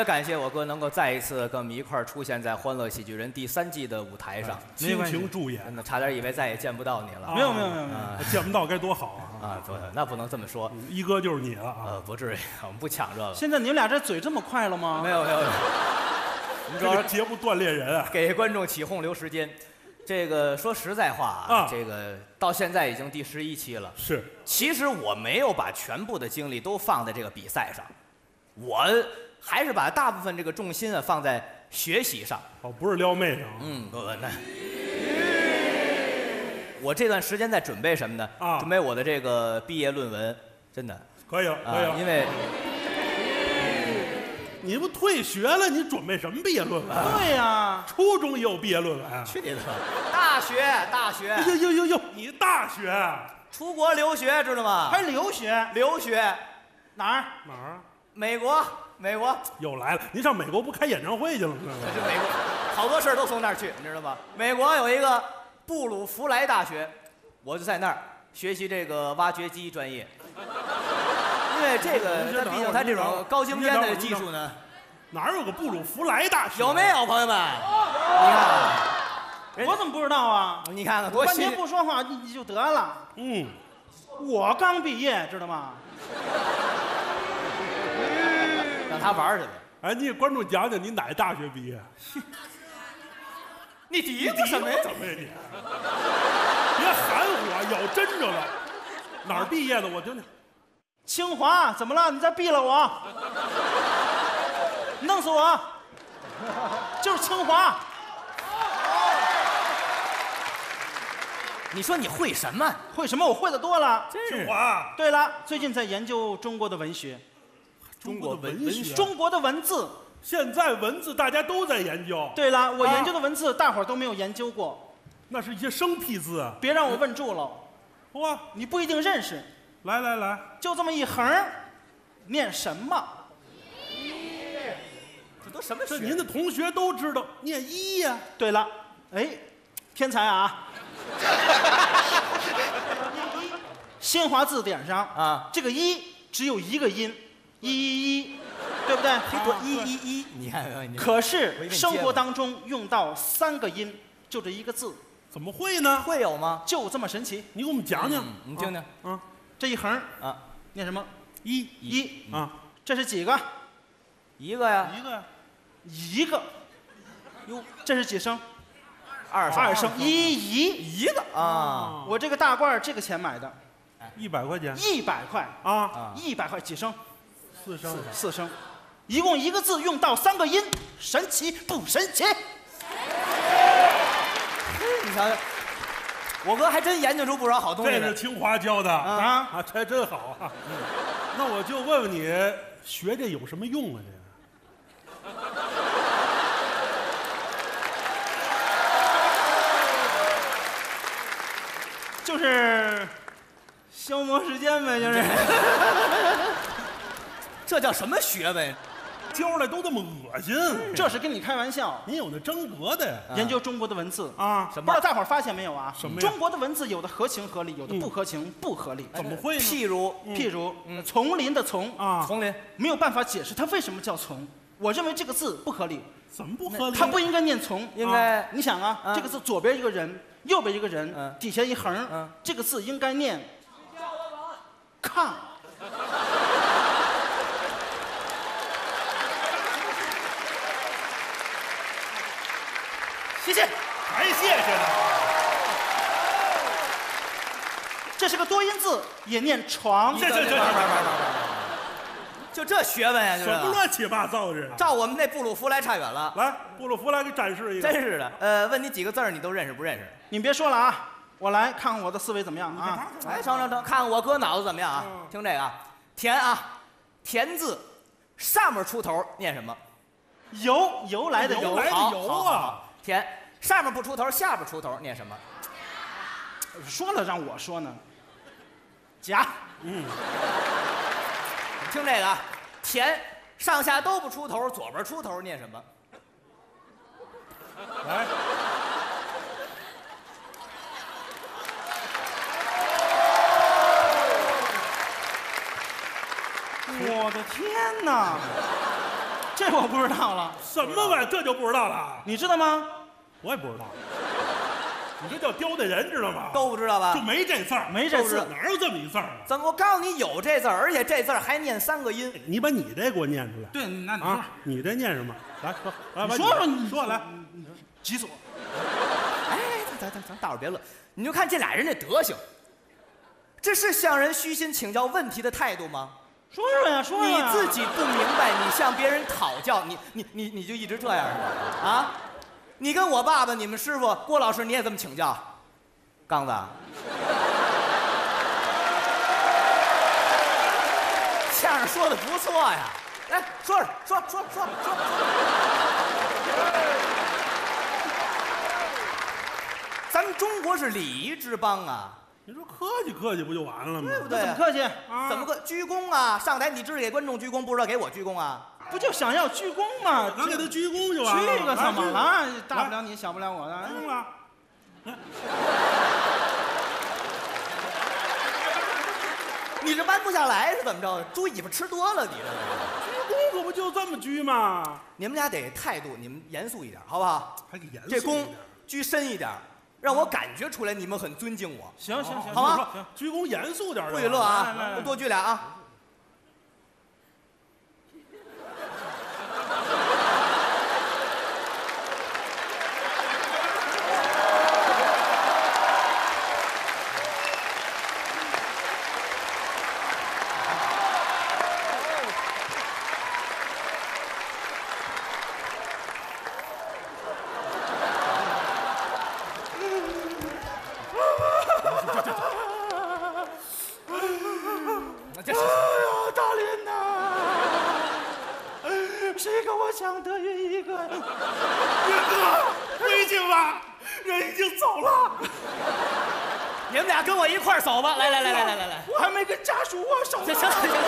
别感谢我哥能够再一次跟我们一块儿出现在《欢乐喜剧人》第三季的舞台上，倾情助演真，的差点以为再也见不到你了。没有没有没有没有，啊 见不到该多好啊！啊，不，那不能这么说，一哥就是你了啊！呃，不至于，我们不抢这个。现在你们俩这嘴这么快了吗？没有没有，没有我们主这是节目锻炼人啊！给观众起哄留时间。这个说实在话啊啊，这个到现在已经第十一期了。是，其实我没有把全部的精力都放在这个比赛上，我还是把大部分这个重心啊放在学习上。哦，不是撩妹上啊，嗯，不不，那我这段时间在准备什么呢？啊准备我的这个毕业论文，真的可以了，可以啊，因。为你不退学了，你准备什么毕业论文？对呀，初中也有毕业论文。去你的！大学大学哎呦呦呦呦，你大学出国留学知道吗？还留学留学哪儿？哪儿啊？美国美国，又来了！您上美国不开演唱会去了吗？这美国，好多事儿都从那儿去，你知道吗？美国有一个布鲁弗莱大学，我就在那儿学习这个挖掘机专业。因为这个，它毕竟它这种高精尖的技术呢，哪儿有个布鲁弗莱大学？有没？有朋友们？你看，我怎么不知道啊？你看看半天不说话你你就得了。嗯，我刚毕业，知道吗？让他玩去吧。哎，你给观众讲讲你哪大学毕业？你嘀咕什么呀？怎么呀你？别含糊啊，咬真着了。哪儿毕业的？我听听。清华怎么了？你再毙了我，弄死我！就是清华，你说你会什么？会什么？我会的多了。清华，对了，最近在研究中国的文学，中国的文学。中国的文字。现在文字大家都在研究，对了，我啊研究的文字大伙儿都没有研究过，那是一些生僻字啊。别让我问住了，哇，你不一定认识。来来来，就这么一横，念什么？这都什么这您的同学都知道，念一呀、对了，哎，天才啊！新华字典上啊，这个“一”只有一个音，一一一，对不对？多一一一，你看看。可是生活当中用到三个音，就这一个字，怎么会呢？会有吗？就这么神奇。你给我们讲讲。嗯你听听嗯，这一横啊，念什么？一一，啊，这是几个？一个呀，一个呀，一个。哟，这是几声？二二声。一一。一个啊，我这个大褂儿这个钱买的，一百块钱一百块，啊，啊，一百块几声？四声。四声，一共一个字用到三个音，神奇不神奇？你瞧瞧，我哥还真研究出不少好东西。这是清华教的啊啊啊，这还真好啊。那我就问问你，学这有什么用啊？这个就是消磨时间呗，就是。这叫什么学问？教出来都这么恶心，这是跟你开玩笑。您有那真格的呀？研究中国的文字，啊，什么不知道？大伙儿发现没有啊？什么中国的文字有的合情合理，有的不合情不合理。怎么会？譬如譬如丛林的丛，啊，丛林，没有办法解释它为什么叫丛。我认为这个字不合理，怎么不合理呢？它不应该念丛。应该你想啊，啊这个字左边一个人，右边一个人，嗯底下一横，嗯这个字应该念抗。谢谢。还谢谢呢。这是个多音字，也念床。这这这这 就这学问呀，就什么。乱七八糟的这是？照我们那布鲁弗来差远了，来，布鲁弗来给展示一个。真是的。呃，问你几个字儿，你都认识不认识？你别说了啊，我来看看我的思维怎么样啊？哎，成成成，看看我哥脑子怎么样啊？嗯听这个啊，田啊，田字上面出头念什么？由由来的由，由来的好由啊田上面不出头，下边出头，念什么？说了让我说呢。夹，嗯听这个啊，田上下都不出头，左边出头，念什么？来，我的天哪，这我不知道了，什么玩意儿？这就不知道了？你知道吗？我也不知道。你这叫刁难人，知道吗？都不知道吧就？没这字儿，没这字哪有这么一字儿啊？怎么？我告诉你有这字儿，而且这字儿还念三个音。你把你这给我念出来对，那你啊！你这念什么？来说，说说你你说来。急死我？哎，咱咱咱大伙儿别乐，你就看这俩人这德行，这是向人虚心请教问题的态度吗？说说呀，说说你。自己不明白，你向别人讨教，你你你你就一直这样的啊？你跟我爸爸，你们师傅郭老师，你也这么请教？刚子，相声说的不错呀，来说说说说说说。咱们中国是礼仪之邦啊，你说客气客气不就完了吗？对不对？怎么客气？啊怎么个鞠躬啊？上台你知道给观众鞠躬，不知道给我鞠躬啊？不就想要鞠躬吗？咱给他鞠躬就完了。鞠个怎么？了？大不了你，小不了我的。鞠躬了。你这弯不下来是怎么着？猪尾巴吃多了，你这鞠躬可不就这么鞠吗？你们俩得态度，你们严肃一点，好不好？还给严肃这躬鞠深一点，让我感觉出来你们很尊敬我。行行行，好吧鞠躬严肃点儿不。许乐啊！多鞠俩啊！这是哎呀，大林呐，谁给我想得云一个？岳哥，回去吧，人已经走了。你们俩跟我一块儿走吧！来来来来来来来，我还没跟家属握手行呢。行行行，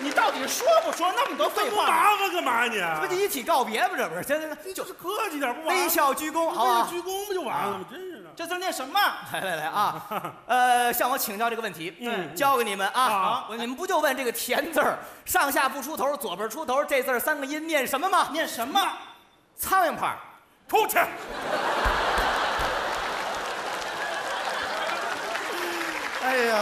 你到底说不说那么多废话？这不麻烦干嘛你？这不一起告别吗？这不是？行行行，就是客气点不完了？微笑鞠躬，好不好？鞠躬不就完了吗？真是的。这字念什么？来来来啊，呃，向我请教这个问题，嗯交给你们啊好。你们不就问这个“田”字儿上下不出头，左边出头，这字儿三个音念什么吗？念什么？苍蝇拍儿。出去。哎呀，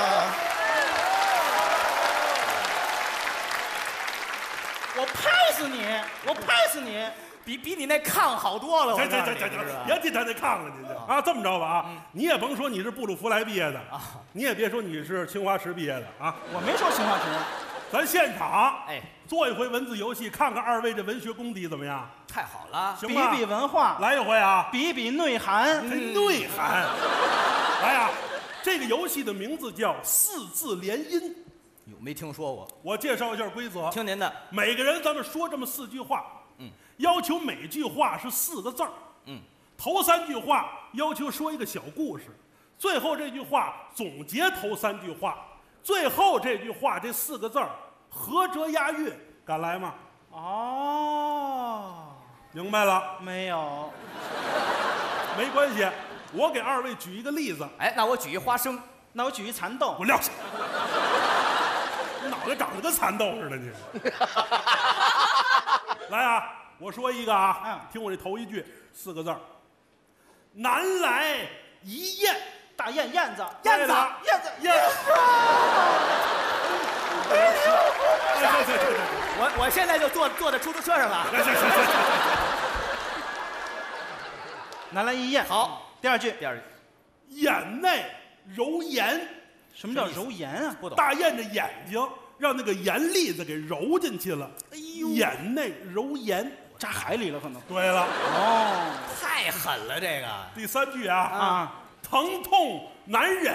我拍死你！我拍死你！比比你那炕好多了，我行告诉你别提他那炕了，您这啊，这么着吧啊，你也甭说你是布鲁弗莱毕业的啊，你也别说你是清华池毕业的啊，我没说清华池。咱现场哎，做一回文字游戏，看看二位这文学功底怎么样？太好了，比行吧？比文化，来一回啊，比比内涵。这内涵。来呀，这个游戏的名字叫四字联音。有没听说过？我介绍一下规则，听您的，每个人咱们说这么四句话，嗯，要求每句话是四个字儿，嗯，头三句话要求说一个小故事，最后这句话总结头三句话，最后这句话这四个字儿合辙押韵，敢来吗？哦，明白了，没有。没关系，我给二位举一个例子，哎，那我举一花生，那我举一蚕豆我。撂下。你 脑袋长得跟蚕豆似的，你。来啊，我说一个啊嗯，听我这头一句，四个字儿。南来一雁，大雁燕子，燕子对了。燕子，雁。哎行行行行我我现在就坐坐在出租车上了。行行行行行，南来一雁。好，第二句，第二句眼内揉盐，什么叫揉盐啊？不懂，大雁的眼睛让那个盐粒子给揉进去了，哎呦，眼内揉盐。扎海里了可能。对了，哦太狠了这个。第三句啊，啊疼痛难忍。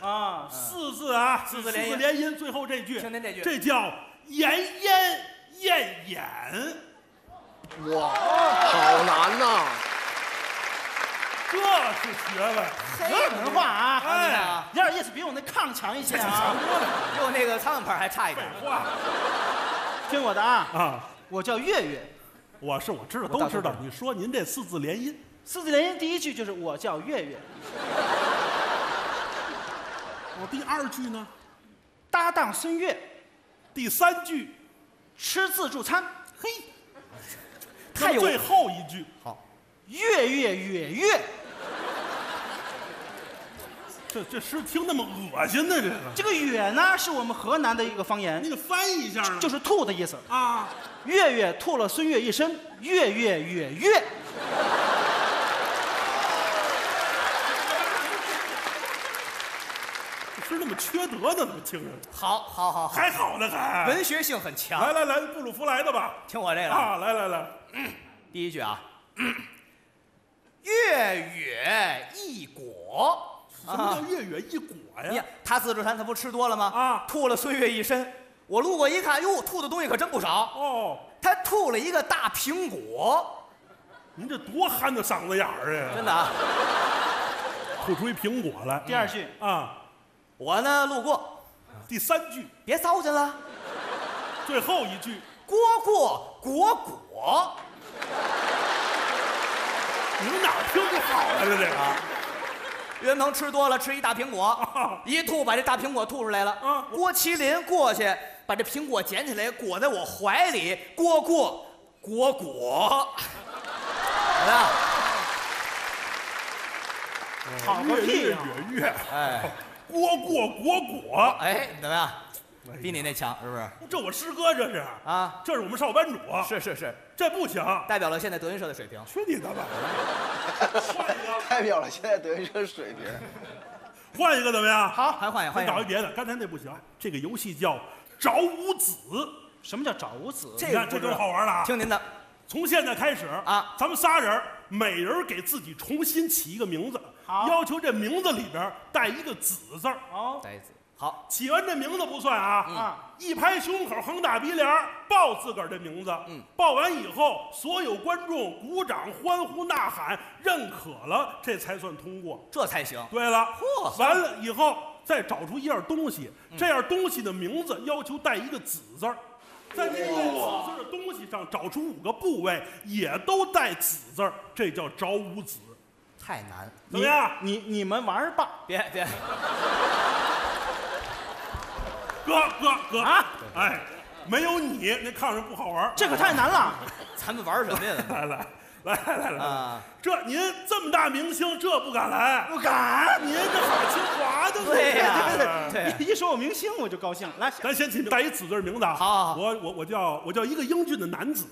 啊，四字啊，四字连音连音，最后这句，听您这句这叫炎炎艳眼。哇，好难呐！这是学问。有文化啊，哎有点意思，比我那炕强一些啊。比我那个苍蝇拍还差一点。话听我的啊，啊，我叫月月，我是我知道，都知道。你说您这四字连音，四字连音第一句就是我叫月月，我，第二句呢？搭档孙悦，第三句，吃自助餐，嘿，太有最后一句好，月月月月，这这诗听那么恶心呢？这个，这个月呢是我们河南的一个方言你，给翻译一下呢？就是吐的意思。啊，月月吐了孙悦一身，月月月月。这诗那么缺德呢？怎么听着？好，好，好，好，还好呢，还文学性很强。来来来，布鲁弗来的吧。听我这个，啊，来来来，第一句啊，月月一果。什么叫月月一果呀？他自助餐他不吃多了吗？啊吐了岁月一身。我路过一看，哟，吐的东西可真不少。哦，他吐了一个大苹果，您这多憨的嗓子眼儿啊！真的啊。吐出一苹果来。第二句，啊，我呢路过，第三句，别糟践了，最后一句，蝈蝈果果。你们哪儿听不好啊？这这个岳云鹏吃多了，吃一大苹果啊，一吐把这大苹果吐出来了。啊郭麒麟过去把这苹果捡起来，裹在我怀里，蝈蝈果果。怎么样？好个屁呀！月月，哎蝈蝈果果，哎，怎么样？比你那强是不是？这我师哥这是啊，这是我们少班主，是是是，这不行，代表了现在德云社的水平。去你的吧！换一个，代表了现在德云社水平。换一个怎么样？好，还换一个，换一个。找一别的，刚才那不行。这个游戏叫找五子，什么叫找五子？这你看这就个不知道好玩了啊！听您的，从现在开始啊咱们仨人每人给自己重新起一个名字，好要求这名字里边带一个“子”字儿。哦，呆子。好，起完这名字不算啊，啊，一拍胸口，横打鼻梁，报自个儿的名字。嗯，报完以后，所有观众鼓掌、欢呼、呐喊，认可了，这才算通过。这才行。对了，嚯完了以后再找出一样东西，这样东西的名字要求带一个“子”字儿，在这个“子”字的东西上找出五个部位，也都带“子”字儿，这叫找五子。太难。怎么样？你你们玩儿吧。别别，哥哥哥啊！哎，没有你那炕上不好玩儿。这可太难了。咱们玩什么呀？来来来来来来，啊，这您这么大明星，这不敢来？不敢。您这好清华的，对呀 对对对，一说我明星我就高兴。来，咱先起带一子字名字啊。好好好我我我叫我叫一个英俊的男子，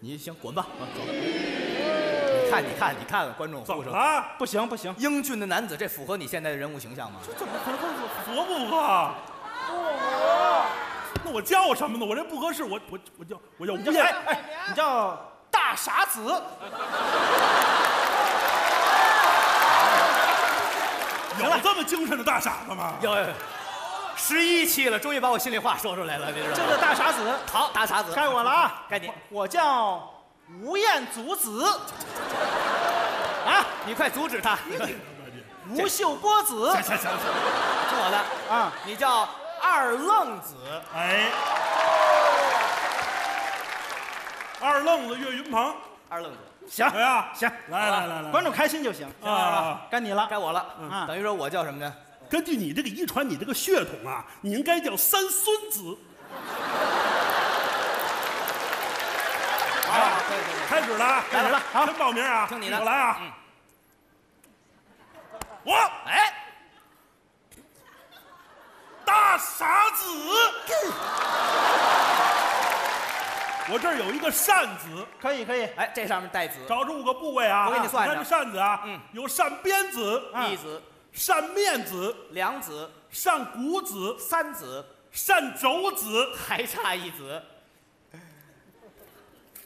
你行，滚吧，走。你看，你看，你看看观众怎呼声。么了？不行不行，英俊的男子，这符合你现在的人物形象吗？这怎么可能符不符合？那我叫什么呢？我这不合适，我我我叫我叫吴彦哎。哎，你叫大傻子。有这么精神的大傻子吗？有，有十一期了，终于把我心里话说出来了，你知道这吗？个大傻子，好，大傻子，该我了啊！该你我叫吴彦祖子。啊，你快阻止他！吴秀波子行行行行，听我的，啊，你叫二愣子，哎，二愣子岳云鹏，二愣子，行怎么样？行，来来来来，观众开心就行。啊，该你了。该我了。嗯等于说我叫什么呢？根据你这个遗传，你这个血统啊，你应该叫三孙子。啊，可以可以。开始了啊，来了好，先报名啊，听你的我来啊。嗯我哎，大傻子，我这儿有一个扇子，可以可以，哎，这上面带子，找出五个部位啊。我给你算看这上扇子啊，嗯。有扇边子、一子、扇面子、两子、扇骨子、三子，扇肘子，还差一子。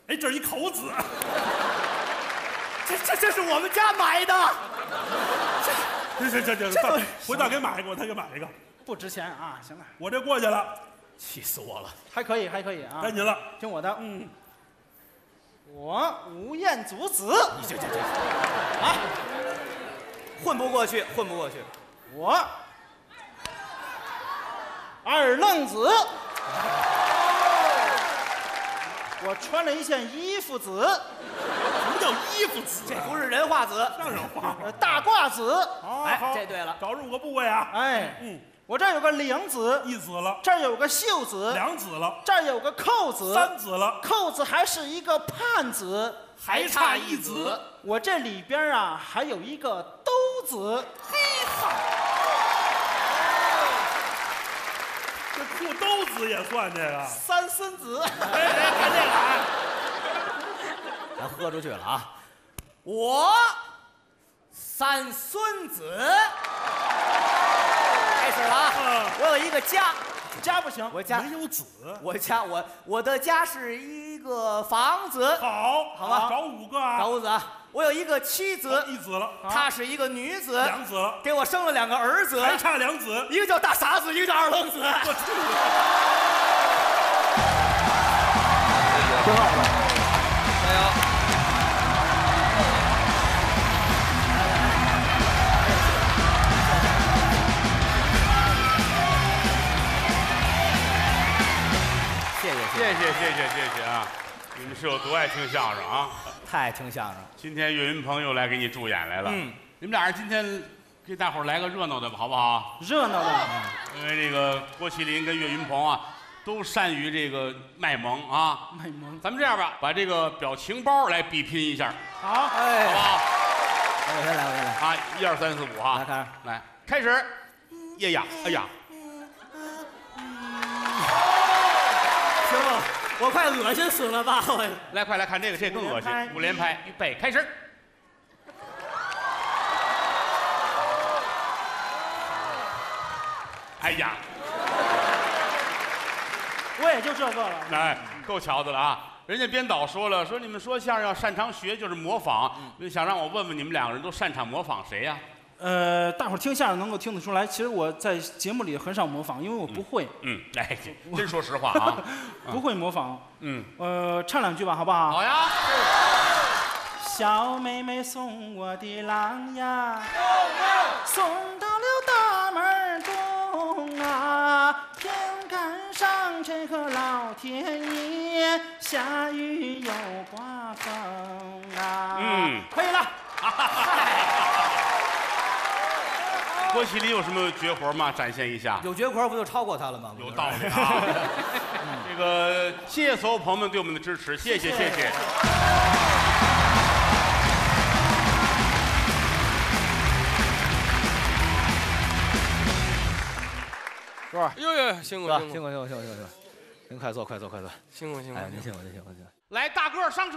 哎，这是一口子。这这这是我们家买的，行行行行，这回头回头给买一个，我再给买一个。不值钱啊。行了，我这过去了，气死我了！还可以，还可以啊。该您了。听我的，嗯，我吴彦祖子，你这这这，啊，混不过去，混不过去。我二愣子，我穿了一件衣服子，什么叫衣服子？这不是人话子。相声话。呃大褂子，哎啊好这对了找出五个部位啊。哎，嗯，我这儿有个领子，一子了，这儿有个袖子，两子了，这儿有个扣子，三子了，扣子还是一个盼子，还差一子，我这里边啊还有一个兜子，这裤兜子也算这个。三孙子。哎哎，看这个啊，咱喝出去了啊！我三孙子，开始了啊！嗯我有一个家，家不行，我家没有子。我家我我的家是一个房子，好，好吧找五个啊。找五子啊！我有一个妻子，一子了，她是一个女子，两子了，给我生了两个儿子，还差两子。一个叫大傻子，一个叫二愣子。我去。谢谢谢谢谢谢啊。你们是有多爱听相声啊？太爱听相声。今天岳云鹏又来给你助演来了。嗯。你们俩人今天给大伙儿来个热闹的吧好不好？热闹的。因为这个郭麒麟跟岳云鹏啊都善于这个卖萌啊。卖萌。咱们这样吧把这个表情包来比拼一下。好。哎好不好？来我先来我先来。啊一二三四五哈来来开始。哎呀哎呀。我快恶心死了吧！我来快来看这个，这更恶心。五连拍，预备，开始。哎呀，我也就这个了。哎，够瞧的了啊！人家编导说了，说你们说相声要擅长学，就是模仿。想让我问问你们两个人都擅长模仿谁呀、呃，大伙儿听相声能够听得出来，其实我在节目里很少模仿，因为我不会，嗯，哎，真说实话啊。不会模仿。嗯，呃，唱两句吧，好不好？好呀。小妹妹送我的郎呀，送到了大门东啊，天赶上这个老天爷，下雨又刮风啊。嗯可以了。郭麒麟有什么绝活吗？展现一下。有绝活不就超过他了吗？有道理啊！这个谢谢所有朋友们对我们的支持，谢谢谢谢。是吧？哟哟，辛苦是吧？辛苦辛苦辛苦辛苦辛苦辛苦，您快坐快坐快坐。辛苦辛苦哎，您辛苦您辛苦您辛苦。来，大个上车。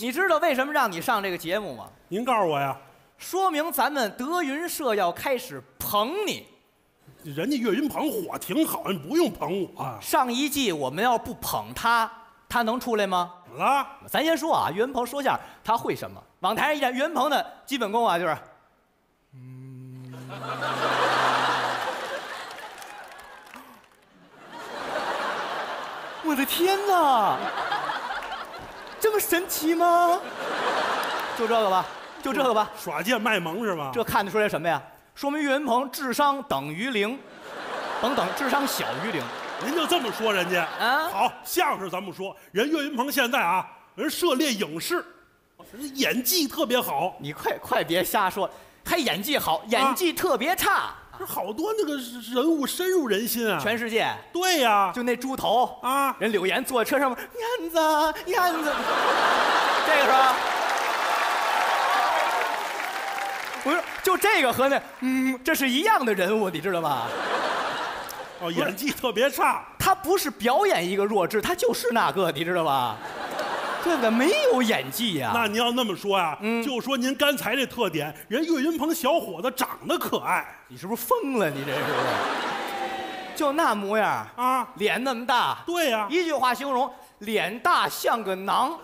你知道为什么让你上这个节目吗？您告诉我呀，说明咱们德云社要开始捧你。人家岳云鹏火挺好，你不用捧我啊。上一季我们要不捧他，他能出来吗？怎么了？咱先说啊，岳云鹏说相声他会什么？往台上一站，岳云鹏的基本功啊就是，嗯 我的天哪，这么神奇吗？就这个吧，就这个吧，耍贱卖萌是吧？这看得出来什么呀？说明岳云鹏智商等于零，等等智商小于零。您就这么说人家啊好，相声咱不说，人岳云鹏现在啊，人涉猎影视，人演技特别好，你快快别瞎说，还演技好，演技特别差，这好多那个人物深入人心啊。全世界对呀，就那猪头啊人柳岩坐在车上面，燕子燕子，这个是吧？不是，就这个和那嗯，这是一样的人物，你知道吗？哦，演技特别差。他不是表演一个弱智，他就是那个，你知道吧？这个没有演技呀、那您要那么说呀，嗯就说您刚才这特点，人岳云鹏小伙子长得可爱你是不是疯了？你这是不是？就那模样，啊。脸那么大，对呀，一句话形容，脸大像个囊，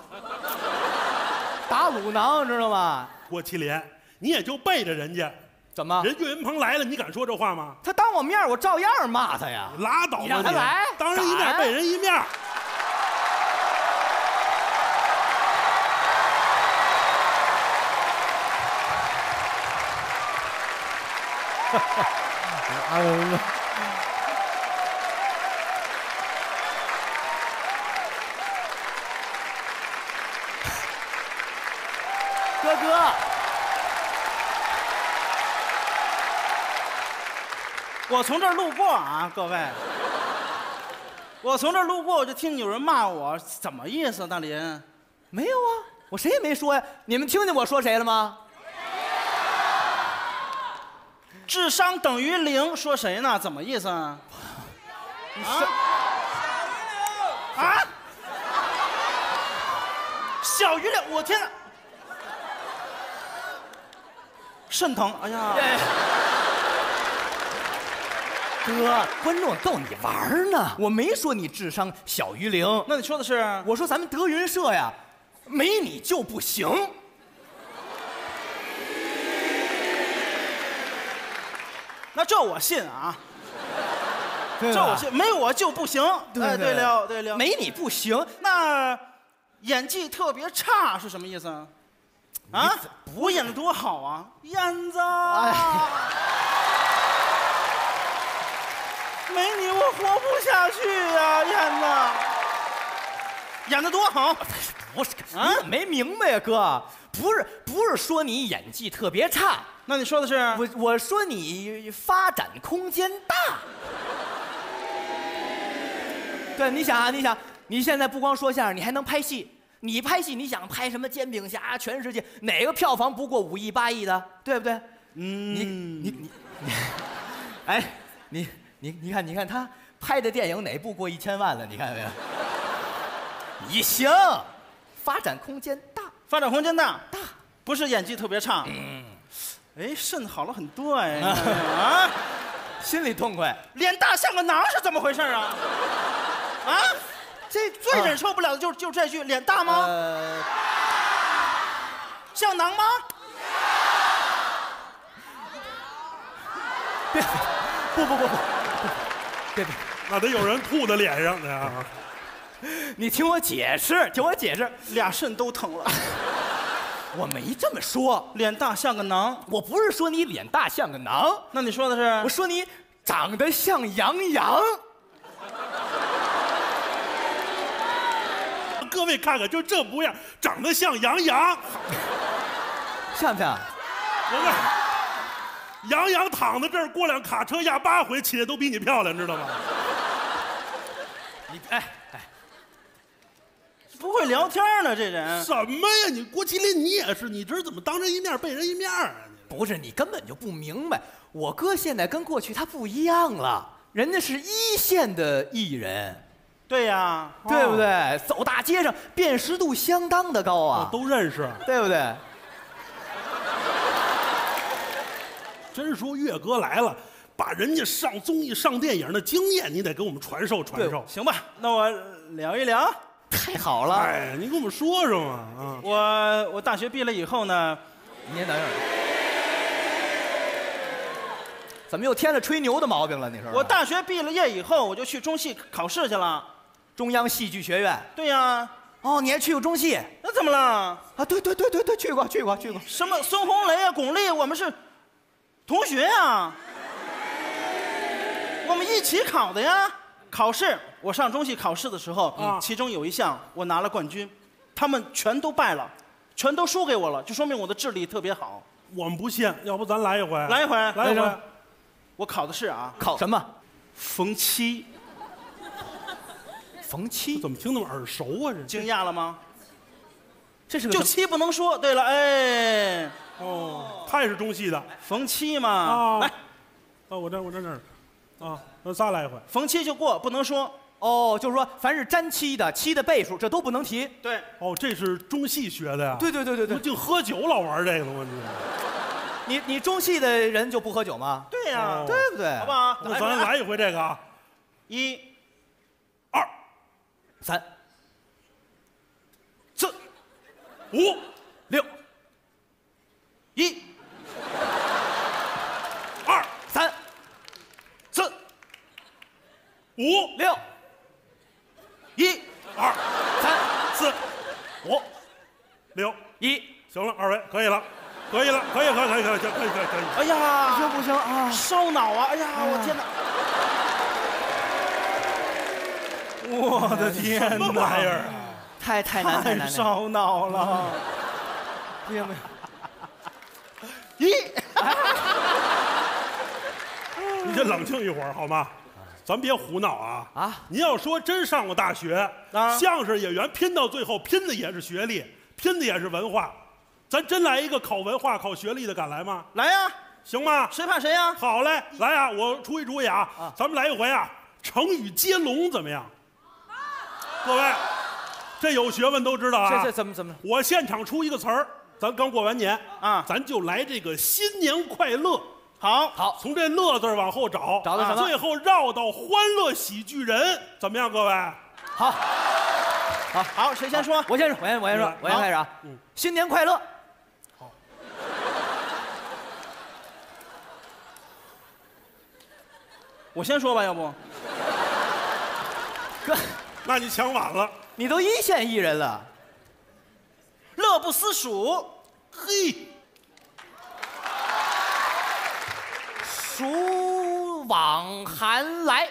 打卤囊，知道吗？郭麒麟，你也就背着人家。怎么？人岳云鹏来了，你敢说这话吗？他当我面儿我照样骂他呀。拉倒吧你让他来当人一面敢背人一面。哥哥，我从这儿路过啊，各位，我从这儿路过，我就听有人骂我，怎么意思？大林，没有啊，我谁也没说呀。你们听见我说谁了吗？智商等于零，说谁呢？怎么意思啊？啊？啊？小于零，我天哪！肾疼，哎呀！哥，观众逗你玩呢，我没说你智商小于零，那你说的是？我说咱们德云社呀，没你就不行。那这我信啊，这这我信，没我就不行。哎，对了对了，没你不行。那演技特别差是什么意思啊？啊，我演的多好啊，燕子！哎 没你我活不下去呀、燕子！演的多好，不是，啊你怎么没明白呀，哥？不是，不是说你演技特别差，那你说的是？我我说你发展空间大。对，你想啊，你想，你现在不光说相声，你还能拍戏。你拍戏，你想拍什么《煎饼侠》？全世界哪个票房不过五亿八亿的，对不对？嗯，你你你你，哎，你你你看，你看他拍的电影哪部过一千万了？你看没有？你行，发展空间大。发展空间大，大，不是演技特别差。嗯，哎，肾好了很多哎。啊，心里痛快。脸大像个囊是怎么回事啊？啊，这最忍受不了的就是就这句脸大吗？呃，像囊吗？别，不不不不，别别，那得有人吐在脸上的呀。你听我解释，听我解释，俩肾都疼了。我没这么说，脸大像个囊，我不是说你脸大像个囊，那你说的是？我说你长得像杨洋。各位看看，就这模样，长得像杨洋。像不像？我看杨洋躺在这儿，过辆卡车压八回，起来都比你漂亮，知道吗？你哎哎，不会聊天呢，这人。什么呀？你郭麒麟，你也是，你这怎么当人一面背人一面啊？你不是你根本就不明白，我哥现在跟过去他不一样了，人家是一线的艺人，对呀，对不对？走大街上辨识度相当的高啊，都认识。对不对？真说岳哥来了，把人家上综艺、上电影的经验，你得给我们传授传授。行吧，那我聊一聊。太好了，哎，你跟我们说说嘛啊！我我大学毕业了以后呢，你先等会儿。怎么又添了吹牛的毛病了？你说？我大学毕了业以后，我就去中戏考试去了。中央戏剧学院。对呀，哦，你还去过中戏那怎么了？啊？对对对对对，去过去过去过。什么孙红雷啊、巩俐，我们是同学呀，我们一起考的呀。考试，我上中戏考试的时候，啊其中有一项我拿了冠军，他们全都败了，全都输给我了，就说明我的智力特别好。我们不信，要不咱来一回？来一回，来一回。我考的是啊，考什么？冯七，冯七。怎么听那么耳熟啊？这惊讶了吗？就这是个什么七不能说。对了，哎，哦，他也是中戏的冯七嘛，啊。来，啊，我这我这这儿，啊，咱仨来一回。逢七就过，不能说。哦，就是说，凡是沾七的、七的倍数，这都不能提。对，哦，这是中戏学的呀？对对对对对，不净喝酒老玩这个吗？你你你中戏的人就不喝酒吗？对呀、哦对不对？好不好？那咱来一回这个啊，一、二、三四、五、六一、一、二、三四、五、六，一，行了，二位可以了，可以了，可以，可以，可以，可以，可以，可以，可以。哎呀，行不行啊？烧脑啊！哎呀，我天哪！我的天什么玩意儿啊？太太难太烧脑了。不行不行，一，你先冷静一会儿好吗？咱别胡闹啊！啊您要说真上过大学，啊相声演员拼到最后拼的也是学历，拼的也是文化。咱真来一个考文化、考学历的，敢来吗？来呀，行吗？谁怕谁呀？好嘞，来啊！我出一主意啊，咱们来一回啊，成语接龙怎么样？各位，这有学问都知道啊。这这怎么怎么？我现场出一个词儿，咱刚过完年啊咱就来这个新年快乐。好，好，从这“乐”字往后找，找到什么最后绕到欢乐喜剧人，怎么样，各位？好，好，好谁先说？我先说，我先我先说，我先开始啊嗯。新年快乐！好我先说吧，要不？哥，那你抢晚了。你都一线艺人了，乐不思蜀，嘿，暑往寒来，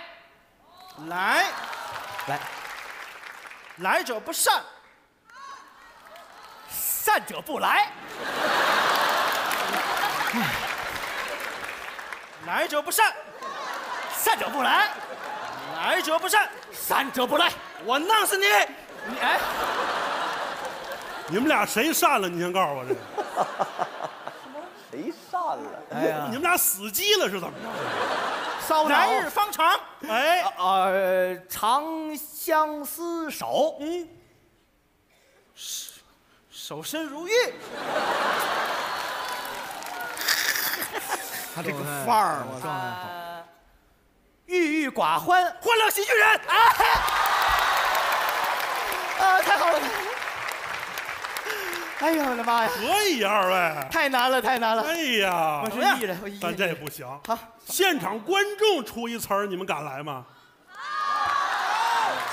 来。来，来者不善，善者不来，来者不善，善者不来，来者不善，善者不来。我弄死你！你哎，你们俩谁善了？你先告诉我这个。谁善了？哎呀。你们俩死机了是怎么着？烧脑来日方长，哎，呃，长相厮守，嗯，守身如玉。他这个范儿我状态好。郁郁寡欢，欢乐喜剧人，啊，太好了！哎呀，我的妈呀，可以呀，二位。太难了，太难了！哎呀我，是艺人，我艺人但人。这不行。好，现场观众出一词儿，你们敢来吗？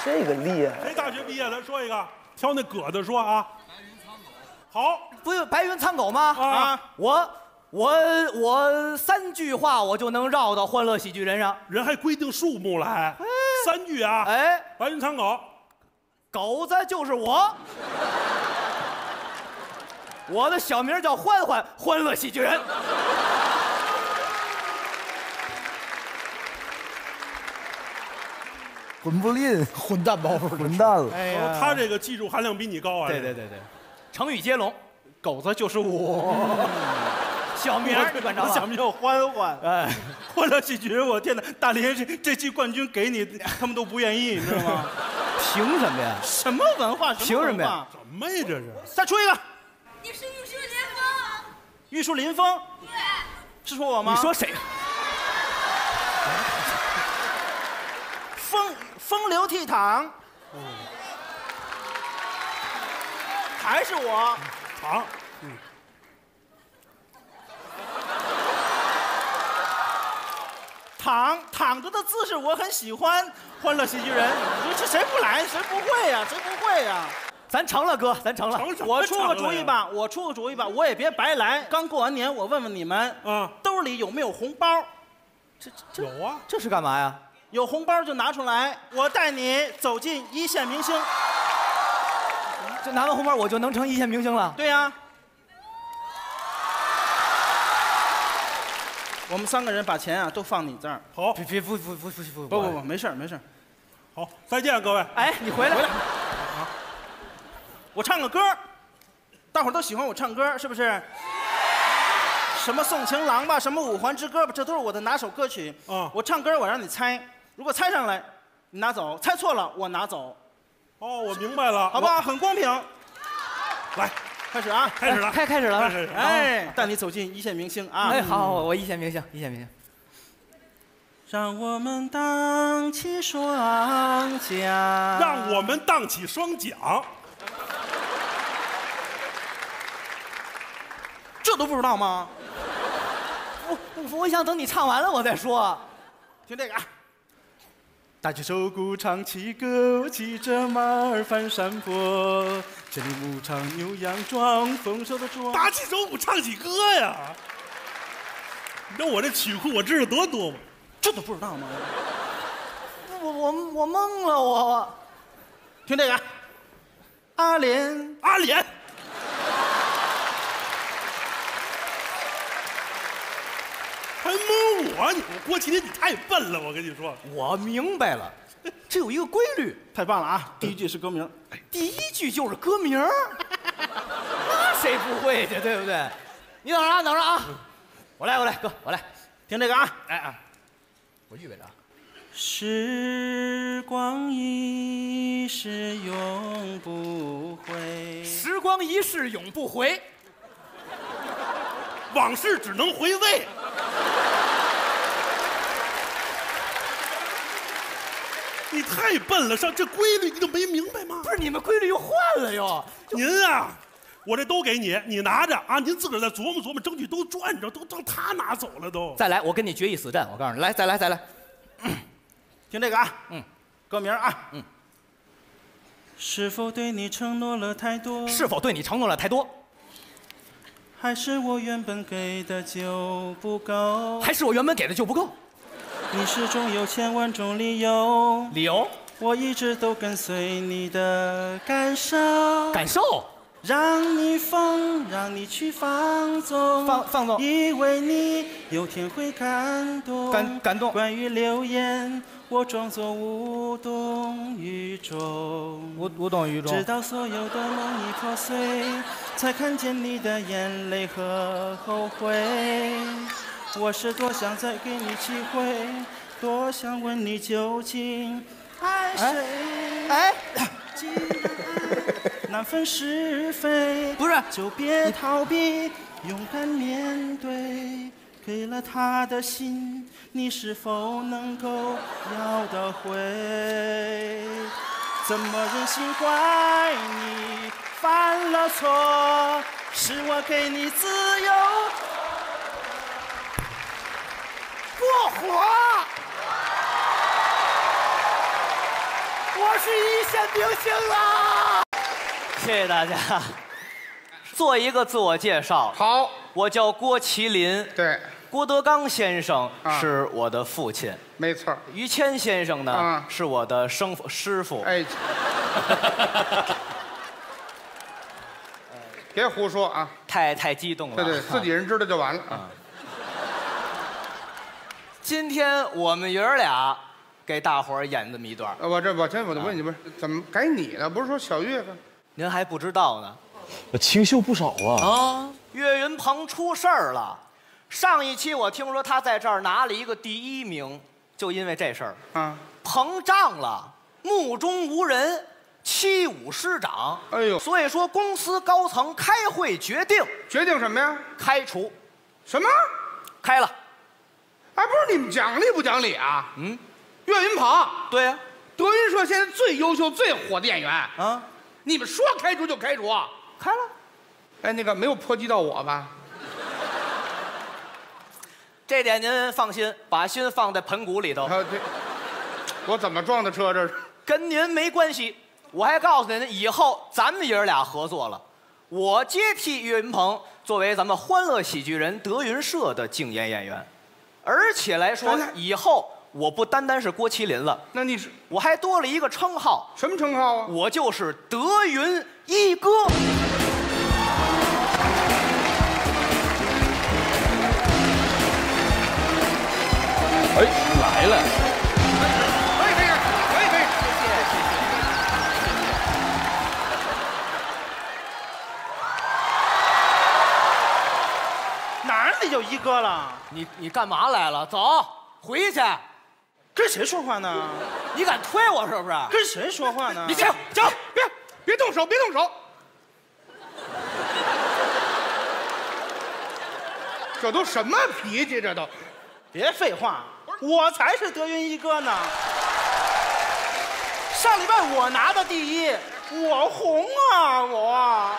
这个厉害！谁大学毕业的？说一个，挑那葛的说啊。白云苍狗好，不是白云苍狗吗？啊我我我三句话我就能绕到欢乐喜剧人上。人还规定数目来，三句啊。哎，白云苍狗，狗子就是我，我的小名叫欢欢，欢乐喜剧人。混不吝，混蛋包袱，混蛋了。哎哦他这个技术含量比你高啊。对对对对，成语接龙，狗子就是我。小名？我小名叫欢欢，哎，欢乐喜剧人，我天哪！大连这这季冠军给你，他们都不愿意，你知道吗？凭什么呀？什么文化？凭什么呀呀？什么呀？这是再出一个，你是玉树临风，玉树临风，对，是说我吗？你说谁？风风流倜傥，还是我？长，躺躺着的姿势我很喜欢，欢乐喜剧人，你说这谁不来？谁不会呀、谁不会呀、咱成了哥，咱成了。成我出个？主意吧，我出个主意吧，我也别白来。刚过完年，我问问你们，嗯，兜里有没有红包？这这有啊。这是干嘛呀？有红包就拿出来，我带你走进一线明星。这拿完红包我就能成一线明星了？对呀、我们三个人把钱啊都放你这儿。好，别别不不不不不不不不，没事儿没事儿。好，再见各位。哎，你回来。我唱个歌儿，大伙儿都喜欢我唱歌，是不是？什么送情郎吧，什么五环之歌吧，这都是我的拿手歌曲。啊我唱歌我让你猜，如果猜上来，你拿走；猜错了，我拿走，哦，我明白了，好不好？很公平。来，开始啊！开始了，开开始了开始了。哎，带你走进一线明星啊！哎，好，好我一线明星，一线明星。让我们荡起双桨，让我们荡起双桨。这都不知道吗？我我我想等你唱完了我再说。听这个啊！打起手鼓，唱起歌，我骑着马儿翻山坡，千里牧场牛羊壮，丰收的庄。打起手鼓，唱起歌呀！你知道我这曲库我知道多多吗？这都不知道吗？我我我懵了，我听这个，阿莲阿莲，还郭麒麟，你太笨了！我跟你说，我明白了，这有一个规律，太棒了啊！第一句是歌名，第一句就是歌名 那谁不会去，对不对？你等着啊，等着啊，我来，我来，哥，我来，听这个啊。哎啊，我预备着啊。时光一逝永不回，时光一逝永不回，往事只能回味。你太笨了，上这规律你都没明白吗？不是你们规律又换了又。您啊，我这都给你，你拿着啊，您自个儿再琢磨琢磨，争取都赚着，都让他拿走了都。再来，我跟你决一死战。我告诉你，来，再来，再来。听这个啊，嗯，歌名啊，嗯。是否对你承诺了太多？是否对你承诺了太多？还是我原本给的就不够？还是我原本给的就不够？你始终有千万种理由，理由？我一直都跟随你的感受，感受？让你疯，让你去放纵，放放纵，以为你有天会感动，感感动。关于流言，我装作无动于衷，无无动于衷。直到所有的梦已破碎，才看见你的眼泪和后悔。我是多想再给你机会，多想问你究竟爱谁？哎，既然爱难分是非，不是，就别逃避，勇敢面对。给了他的心，你是否能够要得回？怎么忍心怪你犯了错？是我给你自由。过火！我是一线明星啊！谢谢大家。做一个自我介绍。好，我叫郭麒麟。对，郭德纲先生啊是我的父亲，没错。于谦先生呢啊是我的生师傅。哎，别胡说啊！太太激动了。对对，自己人知道就完了啊。今天我们爷儿俩给大伙儿演这么一段儿，呃我这我先我就问你，不是怎么改你了？不是说小岳吗？您还不知道呢。清秀不少啊！啊，岳云鹏出事儿了。上一期我听说他在这儿拿了一个第一名，就因为这事儿啊，膨胀了，目中无人，欺侮师长。哎呦所以说公司高层开会决定决定什么呀？开除，什么？开了。你们讲理不讲理啊？嗯，岳云鹏，对呀、德云社现在最优秀、最火的演员，啊，你们说开除就开除啊？开了。哎，那个没有波及到我吧？这点您放心，把心放在盆骨里头，我怎么撞的车这是？跟您没关系。我还告诉您，以后咱们爷儿俩合作了，我接替岳云鹏作为咱们欢乐喜剧人德云社的竞演演员，而且来说以后我不单单是郭麒麟了，那你是我还多了一个称号，什么称号啊？我就是德云一哥。哎，来了，就一哥了？你你干嘛来了？走，回去。跟谁说话呢？你敢推我是不是？跟谁说话呢？你行行，别别动手，别动手！这都什么脾气？这都别废话，我才是德云一哥呢。上礼拜我拿的第一，我红啊我！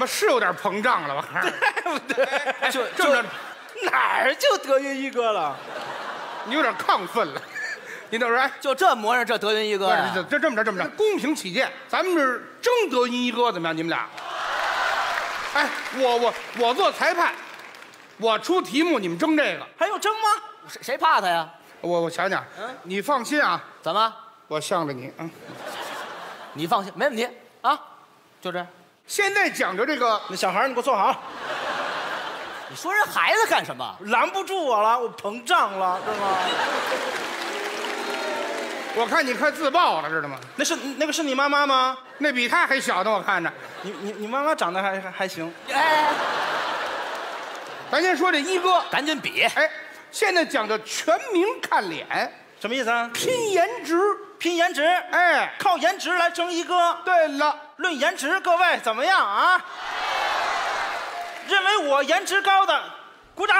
妈是有点膨胀了吧？对不对？就这么着，哪儿就德云一哥了？你有点亢奋了。你等会儿，哎，就这模样，这德云一哥这这么着，这么着，公平起见，咱们这争德云一哥怎么样？你们俩？哎，我我我做裁判，我出题目，你们争这个。还用争吗？谁谁怕他呀？我我想想，嗯你放心啊，怎么？我向着你。嗯，你放心，没问题啊，就这样。现在讲究这个，那小孩儿你给我坐好，你说人孩子干什么？拦不住我了，我膨胀了，知道吗？我看你快自爆了，知道吗？那是那个是你妈妈吗？那比他还小呢，我看着。你你你妈妈长得还还还行。哎，咱先说这一哥，赶紧比。哎，现在讲究全民看脸，什么意思啊？拼颜值。拼颜值，哎，靠颜值来争一哥。对了，论颜值，各位怎么样啊？认为我颜值高的，鼓掌；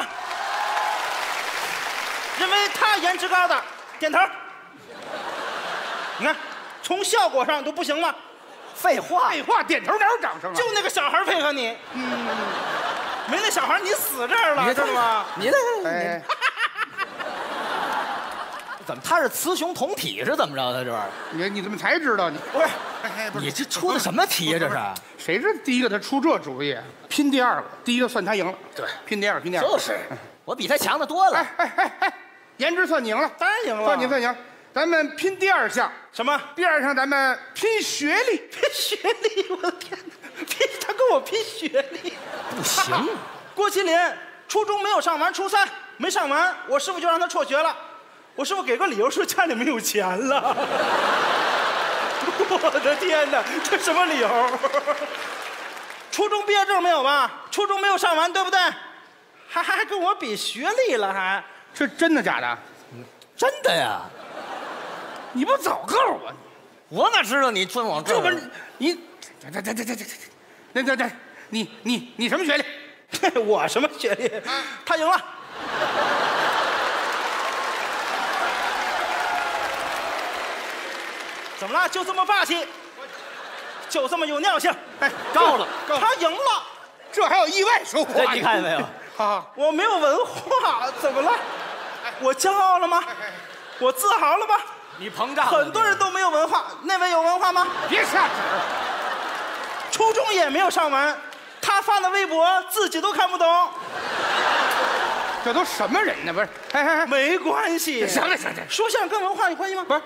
认为他颜值高的，点头。你看，从效果上都不行吗？废话，废话，点头哪有掌声啊？就那个小孩配合你，嗯，没那小孩你死这儿了，你知道吗？你那哎，怎么他是雌雄同体是怎么着？他这玩意儿，你你怎么才知道你？不是，哎，不是你这出的什么题呀？这是？谁是第一个他出这主意？拼第二个，第一个算他赢了。对拼第二个，拼第二个。就是，我比他强的多了。哎哎哎哎，颜值算你赢了，当然赢了。算你算赢。咱们拼第二项，什么？第二项咱们拼学历。拼学历，我的天哪！拼他跟我拼学历，不行，郭麒麟初中没有上完，初三没上完，我师傅就让他辍学了。我是不是给个理由说家里没有钱了。我的天哪，这什么理由？初中毕业证没有吧？初中没有上完，对不对？还还还跟我比学历了，还这真的假的？真的呀！你不早告诉我，我哪知道你专往这不是你，这这这这这这这，那那那，你你你什么学历？我什么学历？他赢了。怎么了？就这么霸气，就这么有尿性。哎，高了，他赢了，这还有意外收获。你看见没有？好好，我没有文化，怎么了？我骄傲了吗？我自豪了吗？你膨胀了。很多人都没有文化，那位有文化吗？别下指。初中也没有上完，他发的微博自己都看不懂。这都什么人呢？不是，哎哎哎，没关系，行了行了，说相声跟文化有关系吗？不是，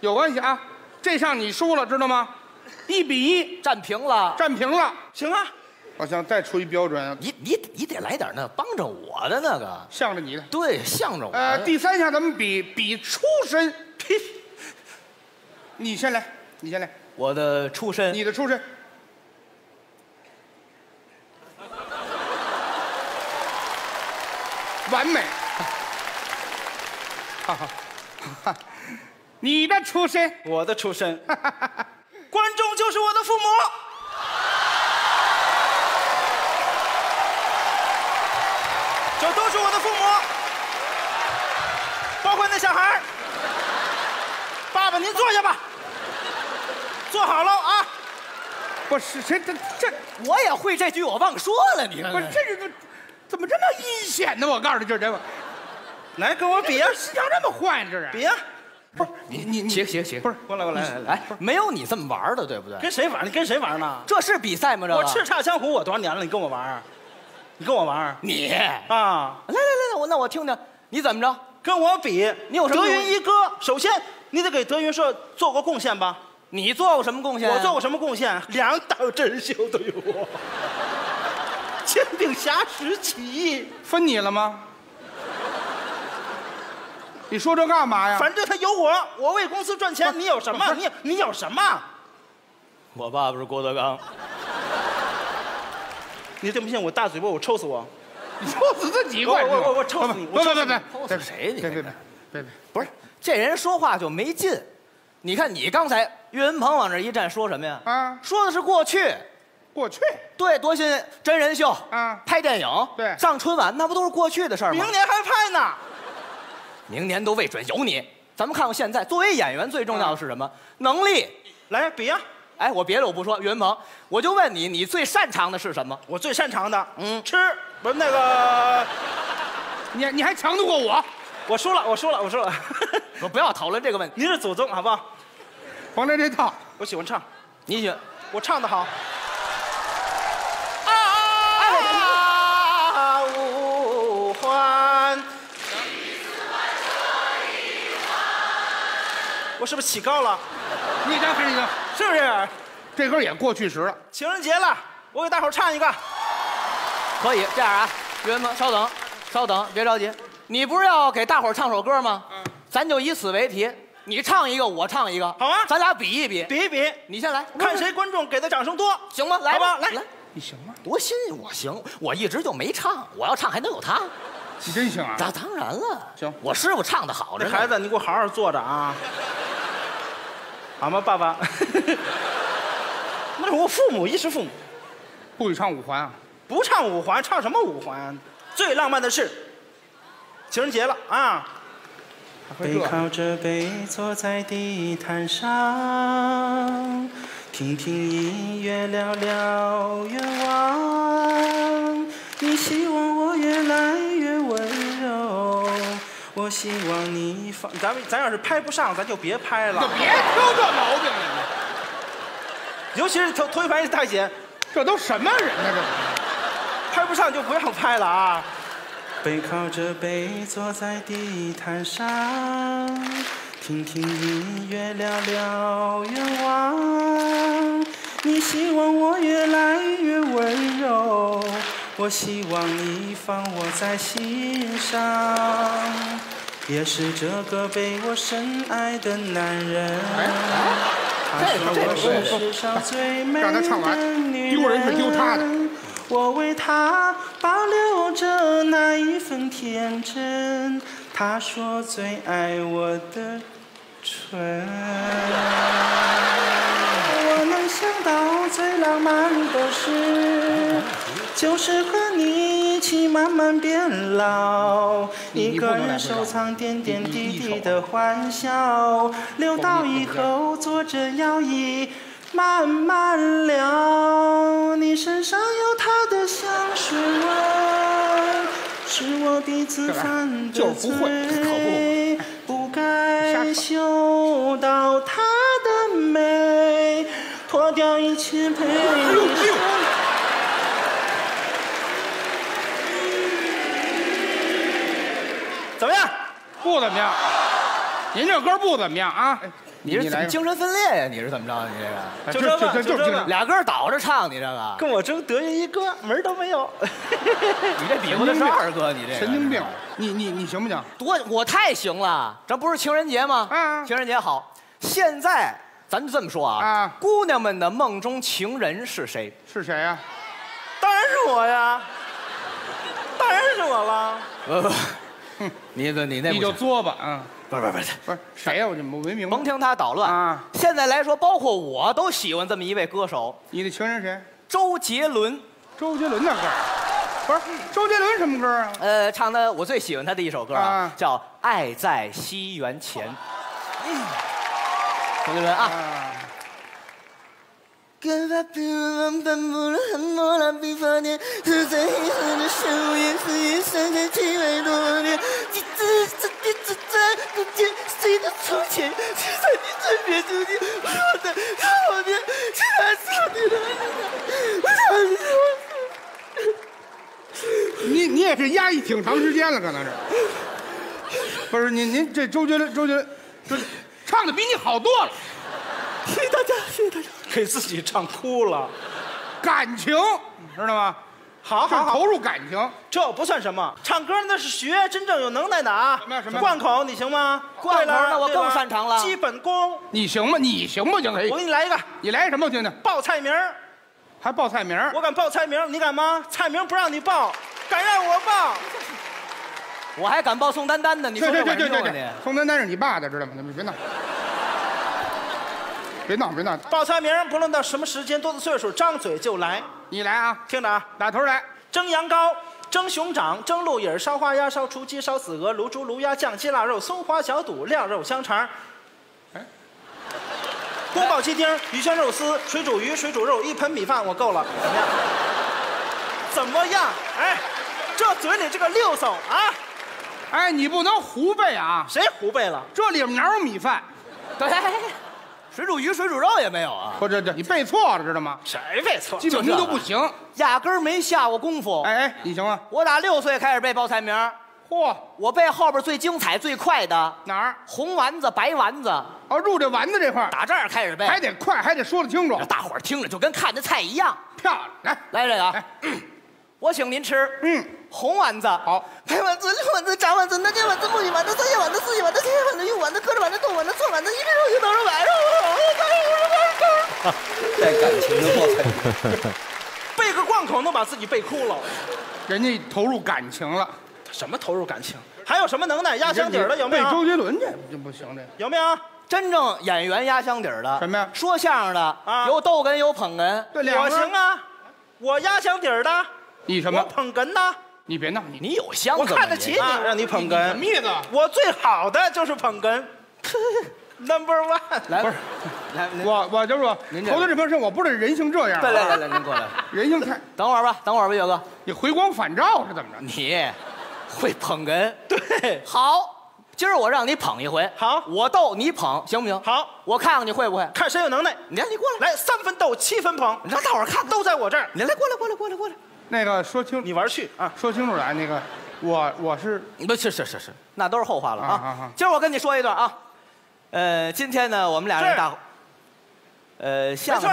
有关系啊。这项你输了，知道吗？一比一，战平了。战平了。行啊，我想再出一标准，你你你得来点那帮着我的那个。向着你的。对，向着我。呃，第三项咱们比比出身。呸！你先来，你先来。我的出身，你的出身。完美。哈哈，哈，你的出身，我的出身，观众就是我的父母。这都是我的父母，包括那小孩儿。爸爸，您坐下吧，坐好了啊。不是这这这，我也会这句，我忘说了，你看不是这是这怎么这么阴险呢？我告诉你，这这，来跟我比啊，心肠这么坏呢？这是比啊，不是你你你行行行，不是过来过来来来，哎，没有你这么玩的，对不对？跟谁玩？你跟谁玩呢？这是比赛吗？这我叱咤江湖，我多少年了？你跟我玩儿？你跟我玩儿你啊？来来来，我那我听听，你怎么着？跟我比，你有什么德云一哥？首先，你得给德云社做过贡献吧？你做过什么贡献？我做过什么贡献？两党真秀都有我。煎饼侠时起义，分你了吗？你说这干嘛呀？反正他有我，我为公司赚钱，你有什么？你你有什么？我爸爸是郭德纲。你信不信我大嘴巴，我抽死我！你抽死自己！我我我我抽死你！别别别别！抽死谁？你别别别别别！不是，这人说话就没劲。你看你刚才岳云鹏往这一站，说什么呀？啊，说的是过去。过去对，多新！真人秀啊拍电影对上春晚，那不都是过去的事儿吗？明年还拍呢。明年都未准有你。咱们看看现在，作为演员最重要的是什么？能力。来比呀！哎，我别的我不说，岳云鹏，我就问你，你最擅长的是什么？我最擅长的，嗯吃不是那个 你你还强得过我？我输了，我输了，我输了。我不要讨论这个问题。您是祖宗，好不好？甭来这套，我喜欢唱，你喜欢我唱的好。我是不是起高了？你等会儿，你等，是不是？这歌也过去时了。情人节了，我给大伙儿唱一个。可以这样啊，岳云鹏，稍等，稍等，别着急。你不是要给大伙儿唱首歌吗？嗯，咱就以此为题，你唱一个，我唱一个，好啊咱俩比一比。比一比，你先来，看谁观众给的掌声多，行吗？来吧来来，你行吗？多新鲜！我行，我一直就没唱，我要唱还能有他？你真行啊！那当然了，行我师傅唱的好着呢。这孩子，你给我好好坐着啊，好吗，爸爸？那是我父母，衣食父母，不许唱五环啊！不唱五环，唱什么五环？最浪漫的是，情人节了啊！背靠着背坐在地毯上，听听音乐，聊聊愿望。你希望我越来越温柔，我希望你放。咱们咱要是拍不上，咱就别拍了就。别挑这毛病了，尤其是头头一排大姐，这都什么人呢？这拍不上就不要拍了啊！背靠着背坐在地毯上，听听音乐，聊聊愿望。你希望我越来越温柔，我希望你放我在心上，也是这个被我深爱的男人。他说我是世上最美的女人我为他保留着那一份天真。他说最爱我的唇。我能想到最浪漫的事，就是和你一起慢慢变老，一个人收藏点点滴滴的欢笑，留到以后坐着摇椅。慢慢聊，你身上有他的香水味，是我第一次犯的罪，不该嗅到她的美，脱掉一切陪你怎么样？不怎么样。您这歌不怎么样啊！你是怎么精神分裂呀？你是怎么着？你这个就这吧这就这吧俩歌倒着唱，你这个，跟我争德云一哥，门儿都没有。你这比划的是二哥，你这神经病！你你你行不行？多我太行了，这不是情人节吗？啊情人节好。现在咱就这么说啊，啊姑娘们的梦中情人是谁？是谁呀？当然是我呀，当然是我了。不不，你的你那你就作吧啊！不是不是不是，不是谁呀？我就没明白甭。听他捣乱啊现在来说，包括我都喜欢这么一位歌手，你的情人谁？周杰伦。周杰伦的歌。不是周杰伦什么歌啊？呃，唱的我最喜欢他的一首歌啊，啊叫《爱在西元前》。周杰伦啊，啊，跟发比我奔波了很多浪费发电，是在黑色的深夜，四月三千七百多年，几次这第只在不见谁的从前，是在你身边注定，我的靠边，现在是你的，我操你！你你也是压抑挺长时间了，可能是。不是您您这周杰伦周杰伦，这唱的比你好多了，谢谢大家，谢谢大家。给自己唱哭了。感情知道吗？好好好投，入感情。这不算什么，唱歌那是学真正有能耐的啊。什么什么贯口你行吗？贯口那我更擅长了基本功，你行吗？你行不行？哎我，给你来一个你来什么？我听听。报菜名儿还报菜名儿我敢报菜名你敢吗？菜名不让你报，敢让我报。我还敢报宋丹丹的，你说这对对对玩意儿用啊对对对，宋丹丹是你爸的，知道吗？你别闹，别闹，别闹，报菜名不论到什么时间，多大岁数，张嘴就来。你来啊，听着啊，打头来。蒸羊羔、蒸熊掌、蒸鹿尾儿、烧花鸭、烧雏鸡、烧子鹅、卤猪、卤鸭、酱鸡、腊肉、松花小肚、晾肉香肠。哎宫保鸡丁、鱼香肉丝、水煮鱼、水煮肉，一盆米饭我够了，怎么样？怎么样？哎，这嘴里这个溜嗖啊，哎，你不能胡背啊！谁胡背了？这里面哪有米饭？对，水煮鱼、水煮肉也没有啊，不，这这你背错了，知道吗？谁背错？基本功都不行。压根儿没下过功夫。哎哎，你行吗？我打六岁开始背报菜名，嚯，我背后边最精彩、最快的哪儿？红丸子、白丸子，哦，入这丸子这块儿打这儿开始背，还得快，还得说得清楚。大伙儿听着就跟看着菜一样。漂亮，来，来这个我请您吃嗯，红丸子，好，白丸子、绿丸子、炸丸子、南煎丸子、木鱼丸子、三叶丸子、四叶丸子、天叶丸子、玉丸子、鸽子丸子、豆丸子、蒜丸子、一只肉就等着白肉。带感情的报菜。背个贯口能把自己背哭了。人家投入感情了。什么投入感情？还有什么能耐？压箱底儿的有没背周？杰伦这这不行这。有没有？真正演员压箱底儿的什么呀说相声的啊有逗哏有捧哏，我行啊，我压箱底儿的，你什么？捧哏的，你别闹，你你有箱子我看得起你，啊让你捧哏什么哏。意思？我最好的就是捧哏，Number One。来，不是来，我我就说，您这投资这帮事，我不是人性这样。来来来来，您过来，人性太，等会儿吧，等会儿吧，岳哥，你回光返照是怎么着？你会捧哏，对，好，今儿我让你捧一回，好我逗你捧，行不行？好，我看看你会不会。看谁有能耐。你看，你过来，来，三分逗，七分捧，你让大伙儿看，都在我这儿。你来，过来，过来，过来，过来。那个说清，你玩去啊！说清楚来，那个我我是不是是是是，那都是后话了啊啊啊啊。今儿我跟你说一段啊，呃，今天呢，我们俩人是大，呃，没相声，，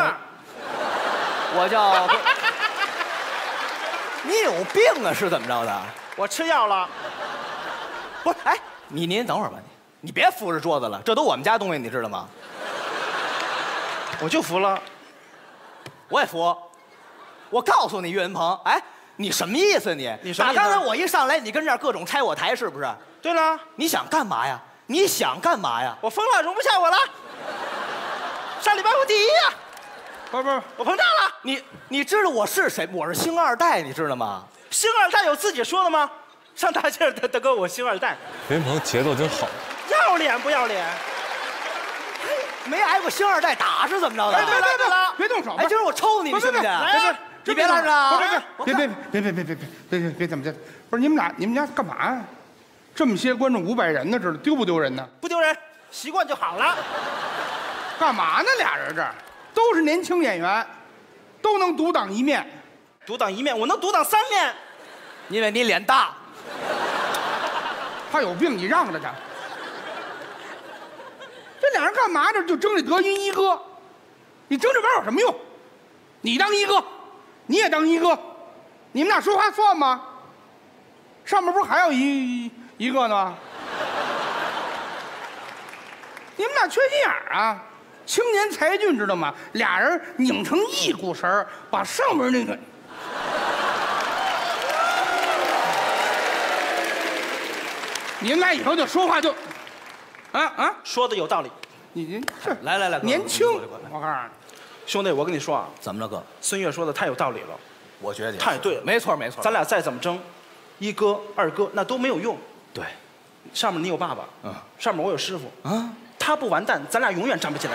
我叫，你有病啊？是怎么着的？我吃药了。不是，哎，你您等会儿吧，你你别扶着桌子了，这都我们家东西，你知道吗？我就服了。我也服。我告诉你，岳云鹏，哎，你什么意思你？你打刚才我一上来，你跟这儿各种拆我台，是不是？对了，你想干嘛呀？你想干嘛呀？我疯了，容不下我了。上礼拜我第一呀，不是不是我膨胀了。你你知道我是谁？我是星二代，你知道吗？星二代有自己说的吗？上大街上大大哥，我星二代，岳云鹏节奏真好，要脸不要脸？没挨过星二代打是怎么着的？哎对了对了别动手！哎，今儿我抽你，你信不信？来啊你别拦着啊！别我别别别别别别别别别别怎么的？不是你们俩你们家干嘛呀？这么些观众五百人呢，这是丢不丢人呢？不丢人，习惯就好了。干嘛呢？俩人这儿都是年轻演员，都能独当一面。独当一面，我能独当三面。因为你脸大，他有病，你让着他。这俩人干嘛呢？就争这德云一哥，你争这玩意儿有什么用？你当一哥，你也当一哥，你们俩说话算吗？上面不是还有一一个呢？你们俩缺心眼儿啊！青年才俊知道吗？俩人拧成一股绳儿，把上面那个。你们俩以后就说话就，啊啊！说的有道理，你您这来来来，哥年轻，我告诉你，兄弟，我跟你说啊，怎么了，哥？孙越说的太有道理了。我觉得也是太对了没错没错。咱俩再怎么争，一哥、二哥那都没有用。对上面你有爸爸，嗯上面我有师傅，啊，他不完蛋，咱俩永远站不起来。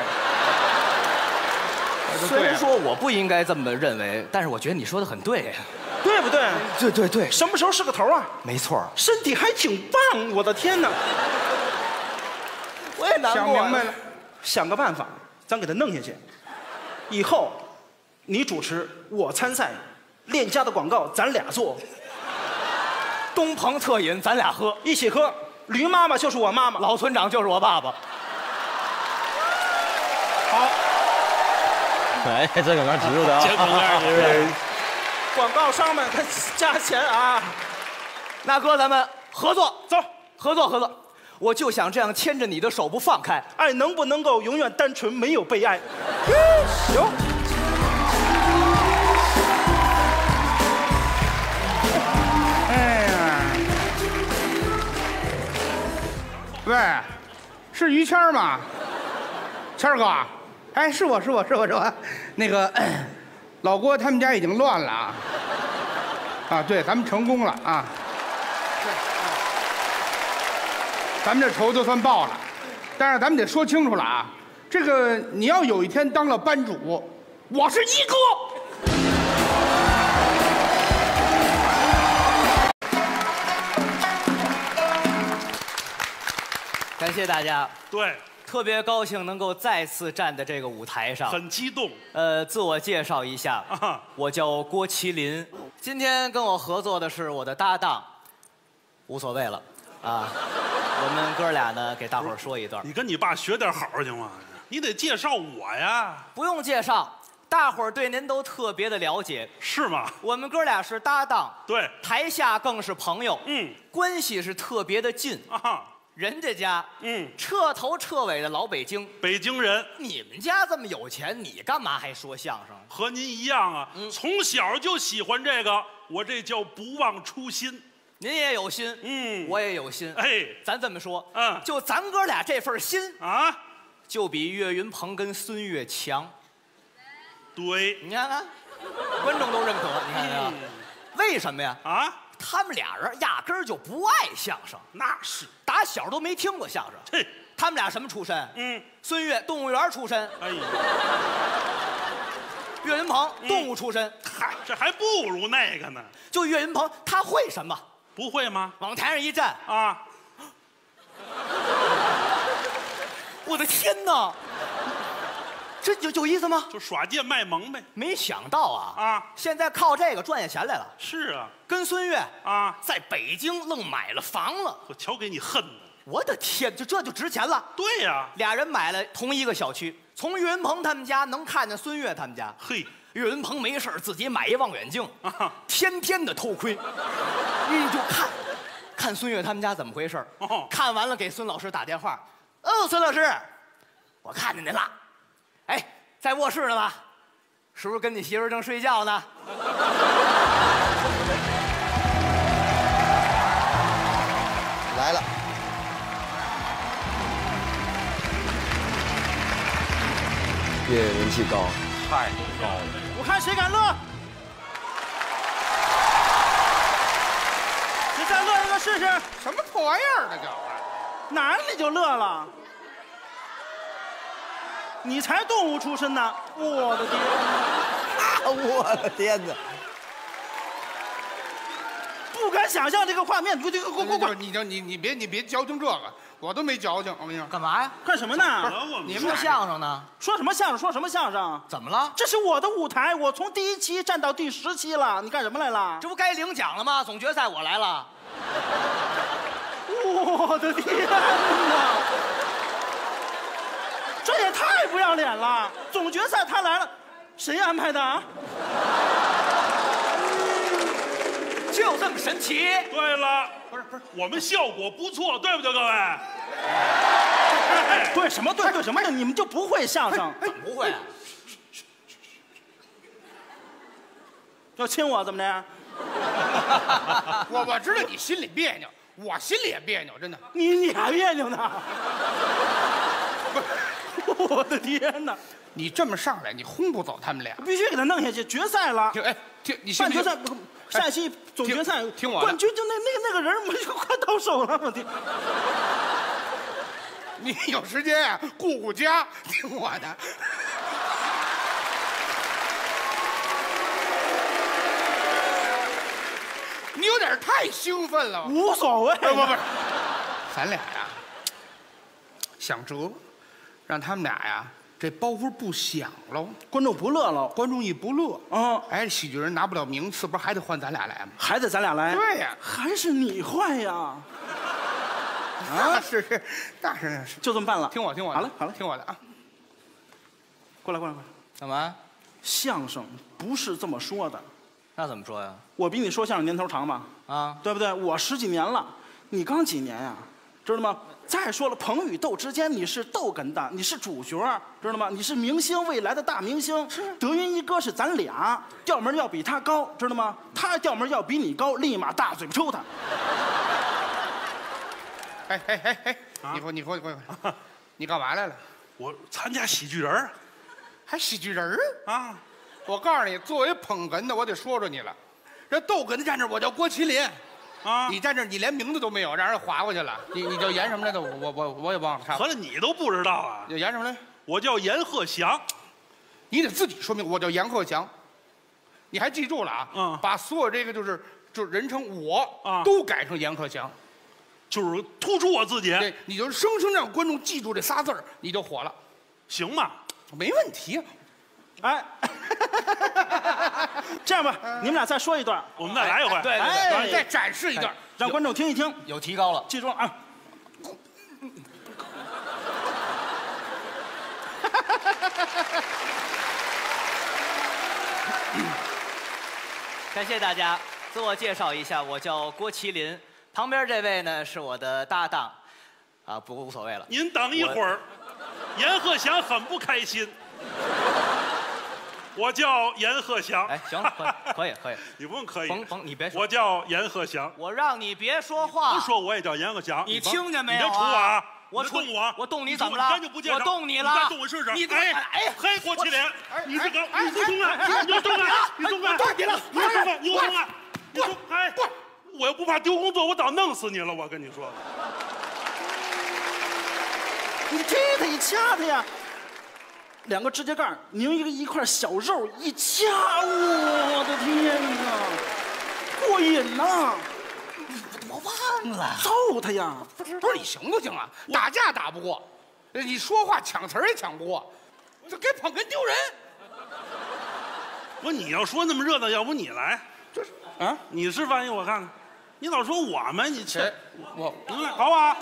虽然说我不应该这么认为，但是我觉得你说的很对。对不对？对对对，什么时候是个头啊？没错。身体还挺棒，我的天哪！我也难想明白了，想个办法，咱给他弄下去。以后你主持，我参赛，链家的广告咱俩做，东鹏特饮，咱俩喝。一起喝。驴妈妈就是我妈妈。老村长就是我爸爸。好，哎，这广告植入的啊，这广告植入的。广告商们他加钱啊！那哥，咱们合作，走，合作，合作。我就想这样牵着你的手不放开。爱能不能够永远单纯，没有被爱？行。哎呀，喂，是于谦儿吗？谦儿哥，哎，是我是我是我是我，那个 老郭他们家已经乱了啊，啊，对，咱们成功了啊，咱们这仇就算报了，但是咱们得说清楚了啊，这个你要有一天当了班主，我是一哥。感谢大家，对，特别高兴能够再次站在这个舞台上。很激动呃，自我介绍一下，啊！我叫郭麒麟，今天跟我合作的是我的搭档，无所谓了，啊，我们哥俩呢给大伙儿说一段，你跟你爸学点好行吗？你得介绍我呀，不用介绍，大伙儿对您都特别的了解。是吗？我们哥俩是搭档，对，台下更是朋友，嗯关系是特别的近。啊，人家家嗯，彻头彻尾的老北京，北京人你们家这么有钱，你干嘛还说相声？和您一样啊，从小就喜欢这个，我这叫不忘初心。您也有心，嗯我也有心。哎咱这么说，嗯就咱哥俩这份心，啊，就比岳云鹏跟孙越强。对你看看，观众都认可。你看看，为什么呀？啊，他们俩人压根儿就不爱相声，那是，打小都没听过相声。嘿，他们俩什么出身？嗯，孙越动物园出身，哎呀，岳云鹏动物出身。嗨，这还不如那个呢，就岳云鹏，他会什么？不会吗？往台上一站，啊，我的天哪！这有有意思吗？就耍贱卖萌呗。没想到啊啊现在靠这个赚下钱来了，是啊，跟孙越啊，在北京愣买了房了。我瞧给你恨的。我的天，就这就值钱了。对呀、俩人买了同一个小区，从岳云鹏他们家能看见孙越他们家。嘿，岳云鹏没事儿自己买一望远镜，啊，天天的偷窥，嗯，就看，看孙越他们家怎么回事儿哦。看完了给孙老师打电话，哦，孙老师，我看见您了，哎，在卧室呢吧？是不是跟你媳妇儿正睡觉呢？来了，岳人气高，太高了。我看谁敢乐。你再乐一个试试，什么破玩意儿？这叫哪里就乐了？你才动物出身呢！我的天，我的天哪！不敢想象这个画面。你给我这个，给我给我给我你就你你别你别矫情这个，我都没矫情。我跟你说，干嘛呀？干什么呢？你们说相声呢？说什么相声？说什么相声？怎么了？这是我的舞台，我从第一期站到第十期了。你干什么来了？这不该领奖了吗？总决赛我来了。我的天哪！这也太不要脸了！总决赛他来了，谁安排的啊？就这么神奇？对了，不是不是，我们效果不错，对不对，各位？对什么对对什么的，你们就不会相声？怎么不会啊？要亲我怎么的？我我知道你心里别扭，我心里也别扭，真的。你你还别扭呢？我的天哪！你这么上来，你轰不走他们俩。必须给他弄下去，决赛了。听，哎，听你信不信半决赛不，下一期总决赛，听听我的冠军就那那个那个人，我就快到手了，我天！你有时间呀、顾顾家，听我的。你有点太兴奋了，无所谓，不不不，咱俩呀，想辙，让他们俩呀这包袱不响喽。观众不乐了，观众一不乐，嗯，哎，喜剧人拿不了名次，不是还得换咱俩来吗？还得咱俩来。对呀还是你坏呀？啊，是是，那是那是，就这么办了。听我听我，好了好了，听我的啊。过来过来过来，干嘛？相声不是这么说的。那怎么说呀？我比你说相声年头长吧，啊，对不对？我十几年了，你刚几年呀？知道吗？再说了，朋与斗之间，你是逗哏的，你是主角，知道吗？你是明星，未来的大明星。德云一哥是咱俩，调门要比他高，知道吗？他调门要比你高，立马大嘴巴抽他。哎哎哎哎，你回你回你回，你干嘛来了？我参加喜剧人儿还喜剧人儿啊？啊，我告诉你，作为捧哏的，我得说说你了。这逗哏的站这儿，我叫郭麒麟。啊，你站这儿，你连名字都没有，让人划过去了。你你叫严什么来着？我我我我也忘了。合着你都不知道啊？叫严什么来？我叫严鹤祥，你得自己说明，我叫严鹤祥。你还记住了啊？嗯把所有这个就是就是人称我啊都改成严鹤祥。就是突出我自己，对，你就生生让观众记住这仨字儿，你就火了，行吗？没问题。哎，这样吧，你们俩再说一段，我们再来一回，对对对哎再展示一段，让观众听一听，有提高了。记住了啊。感谢大家，自我介绍一下，我叫郭麒麟，旁边这位呢是我的搭档，啊，不过无所谓了。您等一会儿，阎鹤祥很不开心。我叫阎鹤祥，哎，行了，可以，可以，可以。你不用可以，甭甭，你别说，我叫阎鹤祥，我让你别说话。不说我也叫阎鹤祥，你听见没有啊你别杵我啊！我动我，我动你你怎么了你我动你了你再动我试试。你哎哎嘿，郭麒麟，你这个哎你不动啊！你动啊！你动啊！断你了你动啊！你动啊！你动！哎，我要不怕丢工作，我早弄死你了！我跟你说，你踢他你掐他呀，两个指甲盖拧一个一块小肉一掐，我的天哪，过瘾呐！我忘了，揍他呀！不是你行不行啊？打架打不过，你说话抢词儿也抢不过，这给捧哏丢人。不，你要说那么热闹，要不你来？这是啊，你示范一我看看。你老说我们，你谁这？我你来好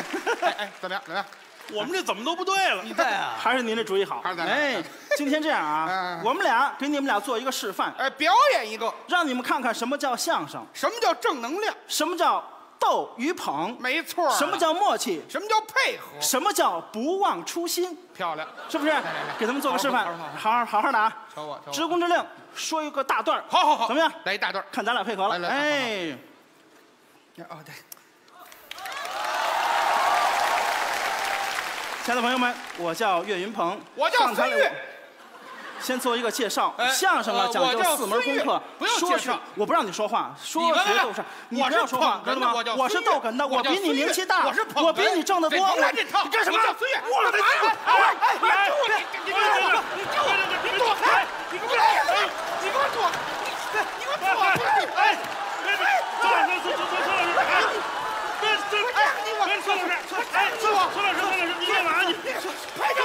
吧？哎哎，怎么样？怎么样？我们这怎么都不对了？对啊，还是您这主意好。还是咱俩哎，今天这样啊 嗯，我们俩给你们俩做一个示范，哎，表演一个，让你们看看什么叫相声，什么叫正能量？什么叫逗与捧，没错什么叫默契，什么叫配合？什么叫不忘初心，漂亮！是不是？给他们做个示范好好好，好的啊！瞧我，瞧我职工之令，说一个大段儿好好好，怎么样？来一大段儿。看咱俩配合了，来来哎。哦，对，亲爱的朋友们，我叫岳云鹏，我叫上台了孙越。先做一个介绍，哎相声啊呃讲究四门功课，说学介绍我不让你说话，说你们学逗唱，你我是不要说话，知道吗我是逗哏的，我比你名气大，我比你挣得多。你干什么我叫孙越？我的哎哎哎哎住你！你给我躲！你！你躲开！你给我来！你给我躲！你给我躲开！哎，别别，孙老师，孙孙孙孙老师，哎，哎哎，是我孙老师，孙老师，你干嘛？你拍照！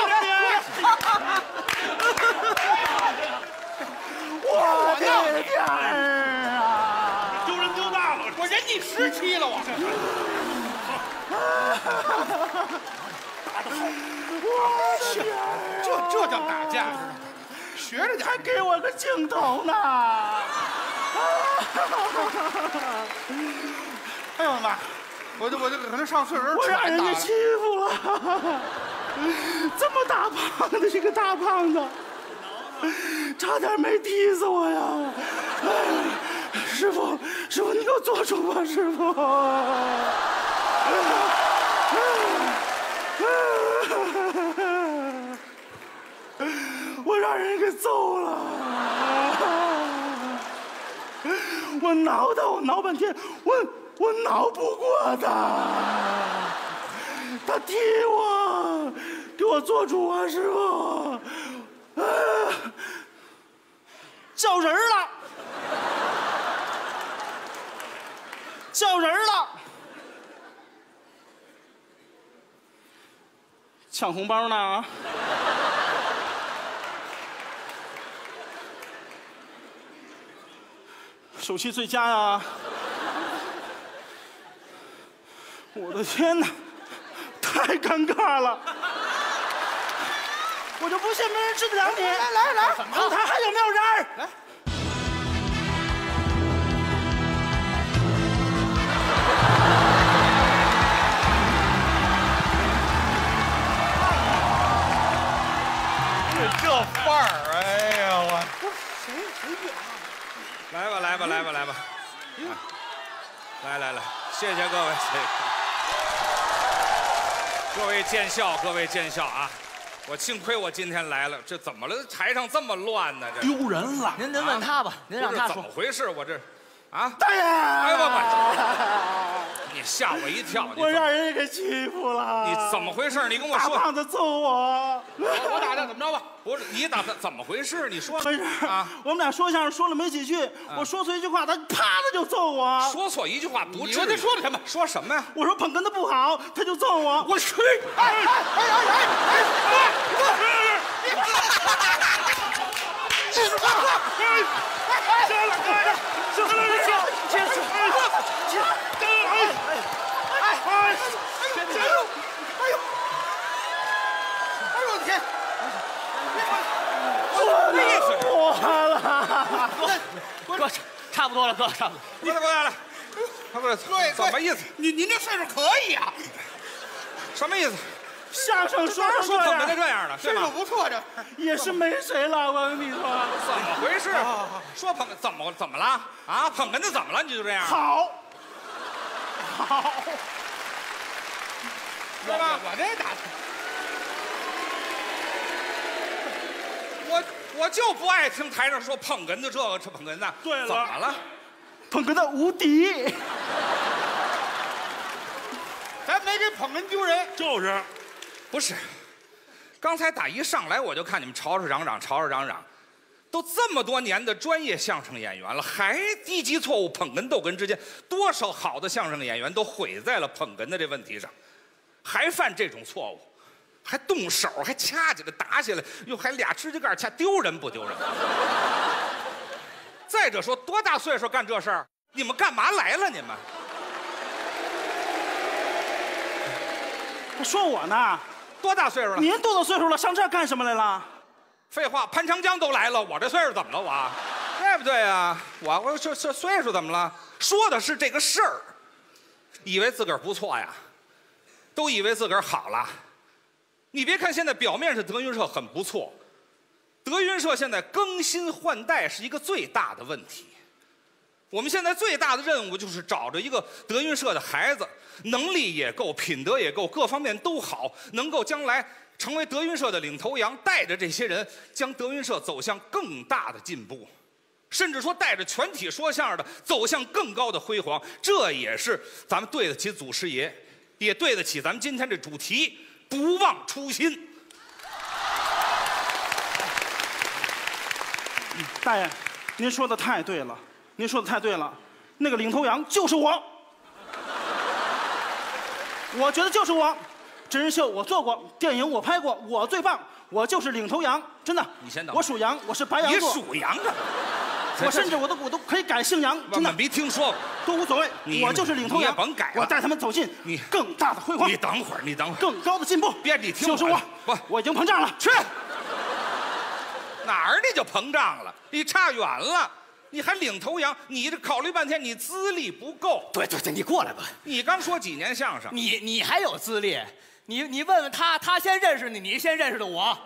我的天儿啊！丢人丢大了，我忍你十七了，我。我去，这这叫打架，学着点。还给我个镜头呢！哎呦我的妈！我就我就可能上岁数我让人家欺负了，这么大胖的一个大胖子，差点没踢死我呀！师傅，师傅，你给我做主吧，师傅！我让人给揍了，我挠他，我挠半天，我我挠不过他，他踢我，给我做主啊，师傅！啊，叫人了，叫人了，抢红包呢？手气最佳呀！我的天哪，太尴尬了！我就不信没人治得了你！来来来，后台还有没有人？来，这范儿，哎呀我。来吧来吧来吧来吧，来来来，谢谢各位，谢谢各位见笑，各位见笑啊！我幸亏我今天来了，这怎么了？台上这么乱呢？这丢人了。您您问他吧，您让他说怎么。回事？我这啊，大爷！哎不不，你吓我一跳！我让人家给欺负了。你怎么回事？你跟我说。大胖子揍我。我打他怎么着吧？不是你打他怎么回事？你说没事啊？我们俩说相声说了没几句，我说错一句话，他啪的就揍我。说错一句话不至于。你说他说了什么？说什么呀？我说捧哏的不好，他就揍我。我去！哎哎哎哎哎哎！差不多了，哥，差不多。你怎么来了？他不是对，怎么意思？您您这岁数可以啊，什么意思？相声说成说捧哏的这样，这样的，岁对吗？数不错，这 也是没谁了。我跟你说，怎么回事？说捧怎么怎么了？啊，捧哏的怎么了？你就这样？好，好，是吧？我这打我我就不爱听台上说捧哏的这个这捧哏的。对了怎么了？捧哏的无敌。咱没给捧哏丢人。就是，不是，刚才打一上来我就看你们吵吵嚷嚷，吵吵嚷嚷，都这么多年的专业相声演员了，还低级错误捧哏逗哏之间，多少好的相声演员都毁在了捧哏的这问题上，还犯这种错误，还动手，还掐起来打起来，又还俩指甲盖掐，丢人不丢人？再者说，多大岁数干这事儿？你们干嘛来了？你们说我呢，多大岁数了？您多大岁数了，上这儿干什么来了？废话，潘长江都来了，我这岁数怎么了？我，对不对啊？我我这这岁数怎么了？说的是这个事儿，以为自个儿不错呀，都以为自个儿好了。你别看现在表面上德云社很不错，德云社现在更新换代是一个最大的问题。我们现在最大的任务就是找着一个德云社的孩子，能力也够，品德也够，各方面都好，能够将来成为德云社的领头羊，带着这些人将德云社走向更大的进步，甚至说带着全体说相声的走向更高的辉煌。这也是咱们对得起祖师爷，也对得起咱们今天这主题“不忘初心大爷，您说的太对了，您说的太对了，那个领头羊就是我，我觉得就是我，真人秀我做过，电影我拍过，我最棒，我就是领头羊，真的。你先等我属羊，我是白”，羊你座，属羊的？我甚至我都我都可以改姓杨，真的没听说过。都无所谓，我就是领头羊，甭改我带他们走进你更大的辉煌你，等会儿，你等会儿，更高的进步。别你听就是我不我已经膨胀了。去哪儿你就膨胀了？你差远了，你还领头羊？你这考虑半天，你资历不够。对对对，你过来吧，你刚说几年相声？你你还有资历，你你问问他，他先认识你，你先认识的我。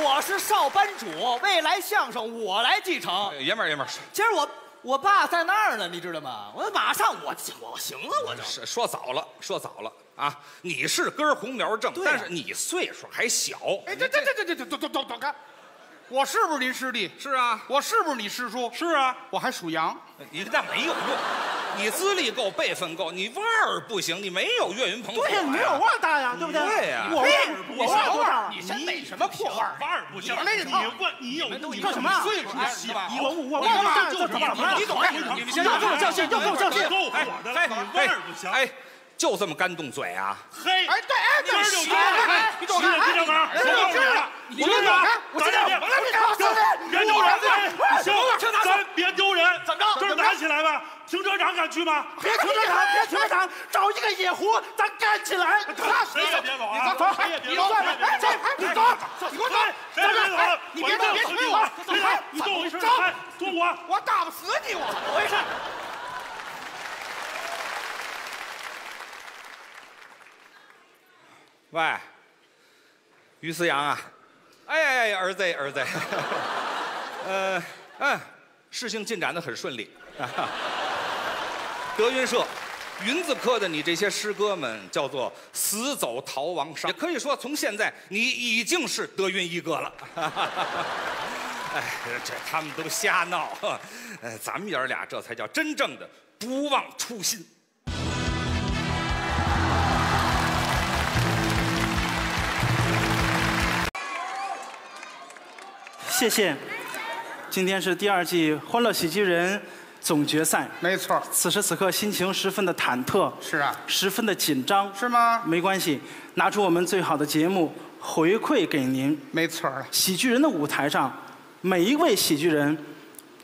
我是少班主，未来相声我来继承。爷们儿爷们儿，今儿我我爸在那儿呢，你知道吗？我马上我我行了，我就。是说早了，说早了啊！你是根红苗正，但是你岁数还小。哎，这这这这这这等等等等看，我是不是您师弟？是啊，我是不是你师叔？是啊，我还属羊。你那没有用，你资历够，辈分够，你腕儿不行，你没有岳云鹏。对呀，你没有腕儿大呀，对不对？对呀我腕儿我腕儿多大了？你什么破腕儿？腕儿不行，那个你问你有你干什么啊岁数是吧？我我我腕儿大，就怎么了？你懂？你们先要跟我较劲，要跟我较劲。够我的了，你腕儿不行。哎，就这么干动嘴啊？嘿，哎，对，哎，今儿就行哎，你给我看，你小刚，哎，我知道，你我知道，哎，我知道，别我来，你别丢人！别丢人。怎么着这儿打起来吧？停车场敢去吗？别停车场，别停车场，找一个野湖，咱干起来。谁也别走啊！你走，走，你走，你给我走，谁也别走了！你别别别推我，谁来？你动我，哎，动我！我打不死你，我怎么回事？喂，于思阳啊，哎哎，儿子儿子，呃嗯，事情进展的很顺利。德云社云字科的你这些师哥们叫做死走逃亡伤，也可以说从现在你已经是德云一哥了。哎，这他们都瞎闹，呃，咱们爷儿俩这才叫真正的不忘初心。谢谢。今天是第二季《欢乐喜剧人》总决赛，没错，此时此刻心情十分的忐忑，是啊，十分的紧张。是吗？没关系，拿出我们最好的节目回馈给您。没错，喜剧人的舞台上，每一位喜剧人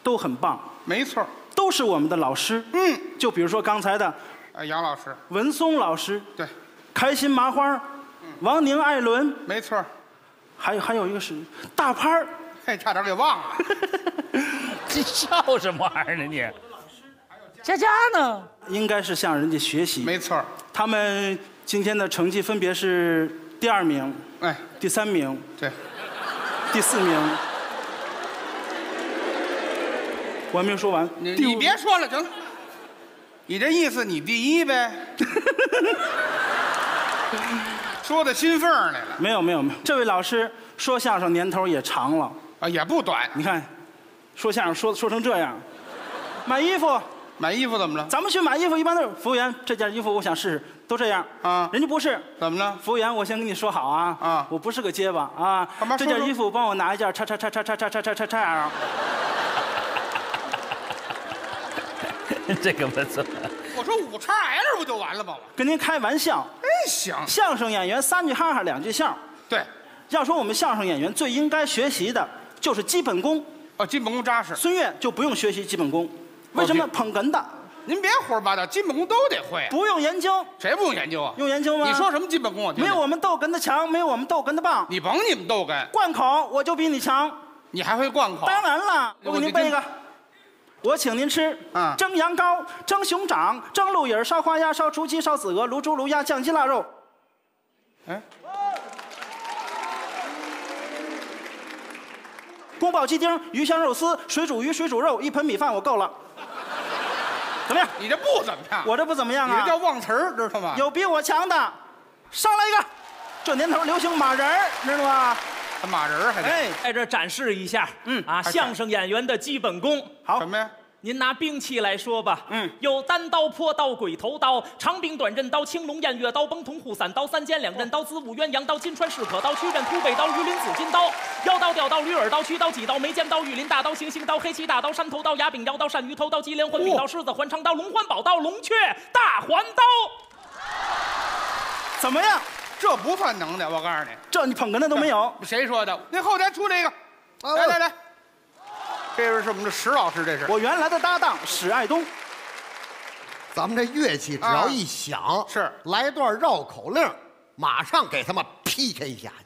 都很棒，没错。都是我们的老师。嗯，就比如说刚才的呃，杨老师，文松老师，对，开心麻花，王宁、艾伦，没错。还有还有一个是大潘儿。嘿，差点给忘了。你笑什么玩意儿呢你？佳佳呢？应该是向人家学习。没错，他们今天的成绩分别是第二名、哎，第三名、对，第四名。我还没说完，你你第五别说了，行了。你这意思你第一呗？说到心缝儿来了没有没有没有，这位老师说相声年头也长了，啊，也不短。你看，说相声说说成这样，买衣服，买衣服怎么了？咱们去买衣服一般都是服务员，这件衣服我想试试，都这样啊人家不是，怎么了？服务员，我先跟你说好啊，啊我不是个结巴啊，这件衣服帮我拿一件，叉叉叉叉叉叉叉叉叉叉。这个不错。我说五叉 L 不就完了吗？跟您开玩笑，哎，行，相声演员三句哈哈两句笑。对，要说我们相声演员最应该学习的就是基本功，哦，基本功扎实。孙越就不用学习基本功，为什么？捧哏的您别胡说八道，基本功都得会。不用研究，谁不用研究啊？用研究吗？你说什么基本功？我听听没有我们逗哏的强，没有我们逗哏的棒。你甭你们逗哏，贯口我就比你强，你还会贯口？当然了，我给您背一个。我请您吃，嗯蒸羊羔、蒸熊掌、蒸鹿尾、烧花鸭、烧雏鸡、烧子鹅、卤猪、卤鸭、酱鸡腊肉。哎，宫保鸡丁、鱼香肉丝、水煮鱼、水煮肉，一盆米饭我够了。怎么样？你这不怎么样？我这不怎么样啊？你这叫忘词儿，知道吗？有比我强的，上来一个。这年头流行马人儿，知道吗？马人儿还得哎，在这展示一下，嗯啊，相声演员的基本功。好什，么呀？您拿兵器来说吧，嗯有单刀、破刀、鬼头刀、长柄短刃刀、青龙偃月刀、崩铜护伞刀、三尖两刃刀、子午鸳鸯刀、金川噬可刀、曲刃突背刀、鱼鳞紫金刀、腰刀、吊刀、驴耳刀、曲刀、戟刀、眉尖刀、玉林大刀、行星刀、黑旗大刀、山头刀、牙柄腰刀、鳝鱼头刀、鸡连环柄刀、狮子环长刀、龙环宝刀、龙雀大环刀。怎么样？这不算能耐，我告诉你。这你捧哏的都没有。谁说的？那后台出来一个，来来来，这位是我们的石老师，这是。我原来的搭档史爱东，咱们这乐器只要一响，是来段绕口令，马上给他们 PK 下去。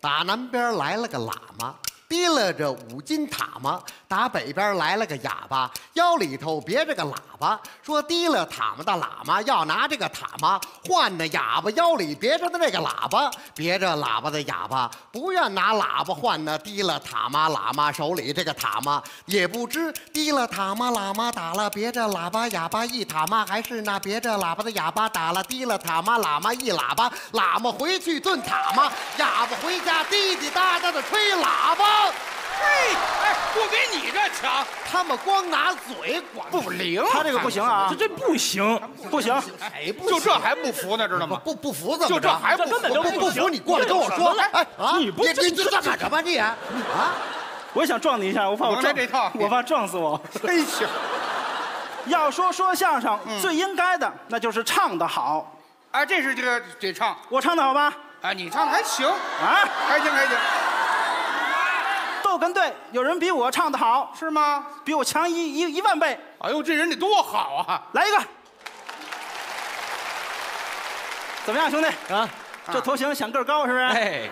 打南边来了个喇嘛，提了着五斤塔嘛；打北边来了个哑巴，腰里头别着个喇叭。说提了塔嘛的喇嘛要拿这个塔嘛换那哑巴腰里别着的那个喇叭，别着喇叭的哑巴不愿拿喇叭换那提了塔嘛喇嘛手里这个塔嘛，也不知提了塔嘛喇嘛打了别着喇叭哑巴一塔嘛，还是那别着喇叭的哑巴打了提了塔嘛喇嘛一喇叭，喇嘛回去炖塔嘛，哑巴回家滴滴答答的吹喇叭。嘿，哎，不比你这强，他们光拿嘴管不灵。他这个不行啊这，这不行，不行。谁不行就这还不服呢，知道吗？不不服怎么着？就这还不服根本就不不服，你过来跟我说。哎啊，你不你你这干什么你啊？我也想撞你一下，我怕我甭撞来这套我怕撞死我。真行，要说说相声最应该的，那就是唱的好。哎，这是这个得唱，我唱的好吧？哎，你唱的还行，啊，还行还行，逗哏队有人比我唱得好，是吗？比我强一一一万倍。哎呦，这人得多好啊！来一个，怎么样，兄弟？啊，这头型显个儿高是不是？哎，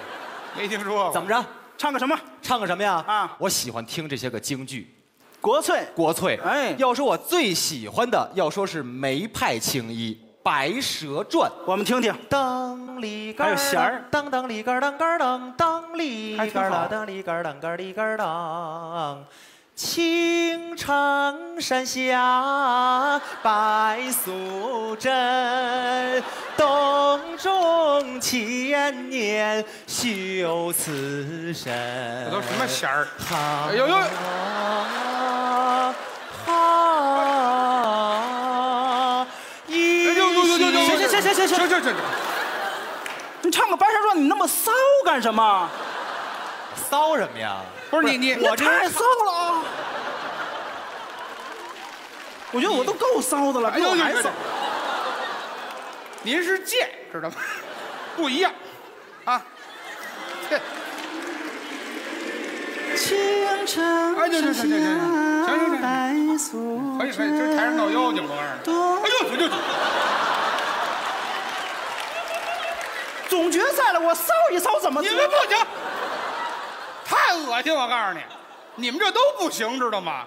没听说过。怎么着？唱个什么？唱个什么呀？啊我喜欢听这些个京剧，国粹。国粹。哎要说我最喜欢的，要说是梅派青衣《白蛇传》。我们听听。当里杆还有弦儿当当里杆当杆当当里还挺好杆啦当里杆当杆里杆当，青城山下白素贞，洞中千年修此身。这都什么弦儿？好哎呦呦！好，一哎呦呦呦呦呦！行行行，行行行，你唱个《白蛇传》，你那么骚干什么？骚什么呀？不是你你我太骚了啊！我觉得我都够骚的了，够还骚。您是贱，知道吗？不一样，啊！清晨，哎，行行行行行行行，可以可以，行行台上闹妖精不？哎呦，我就。总决赛了，我骚一骚怎么？你们不行，太恶心！我告诉你，你们这都不行，知道吗？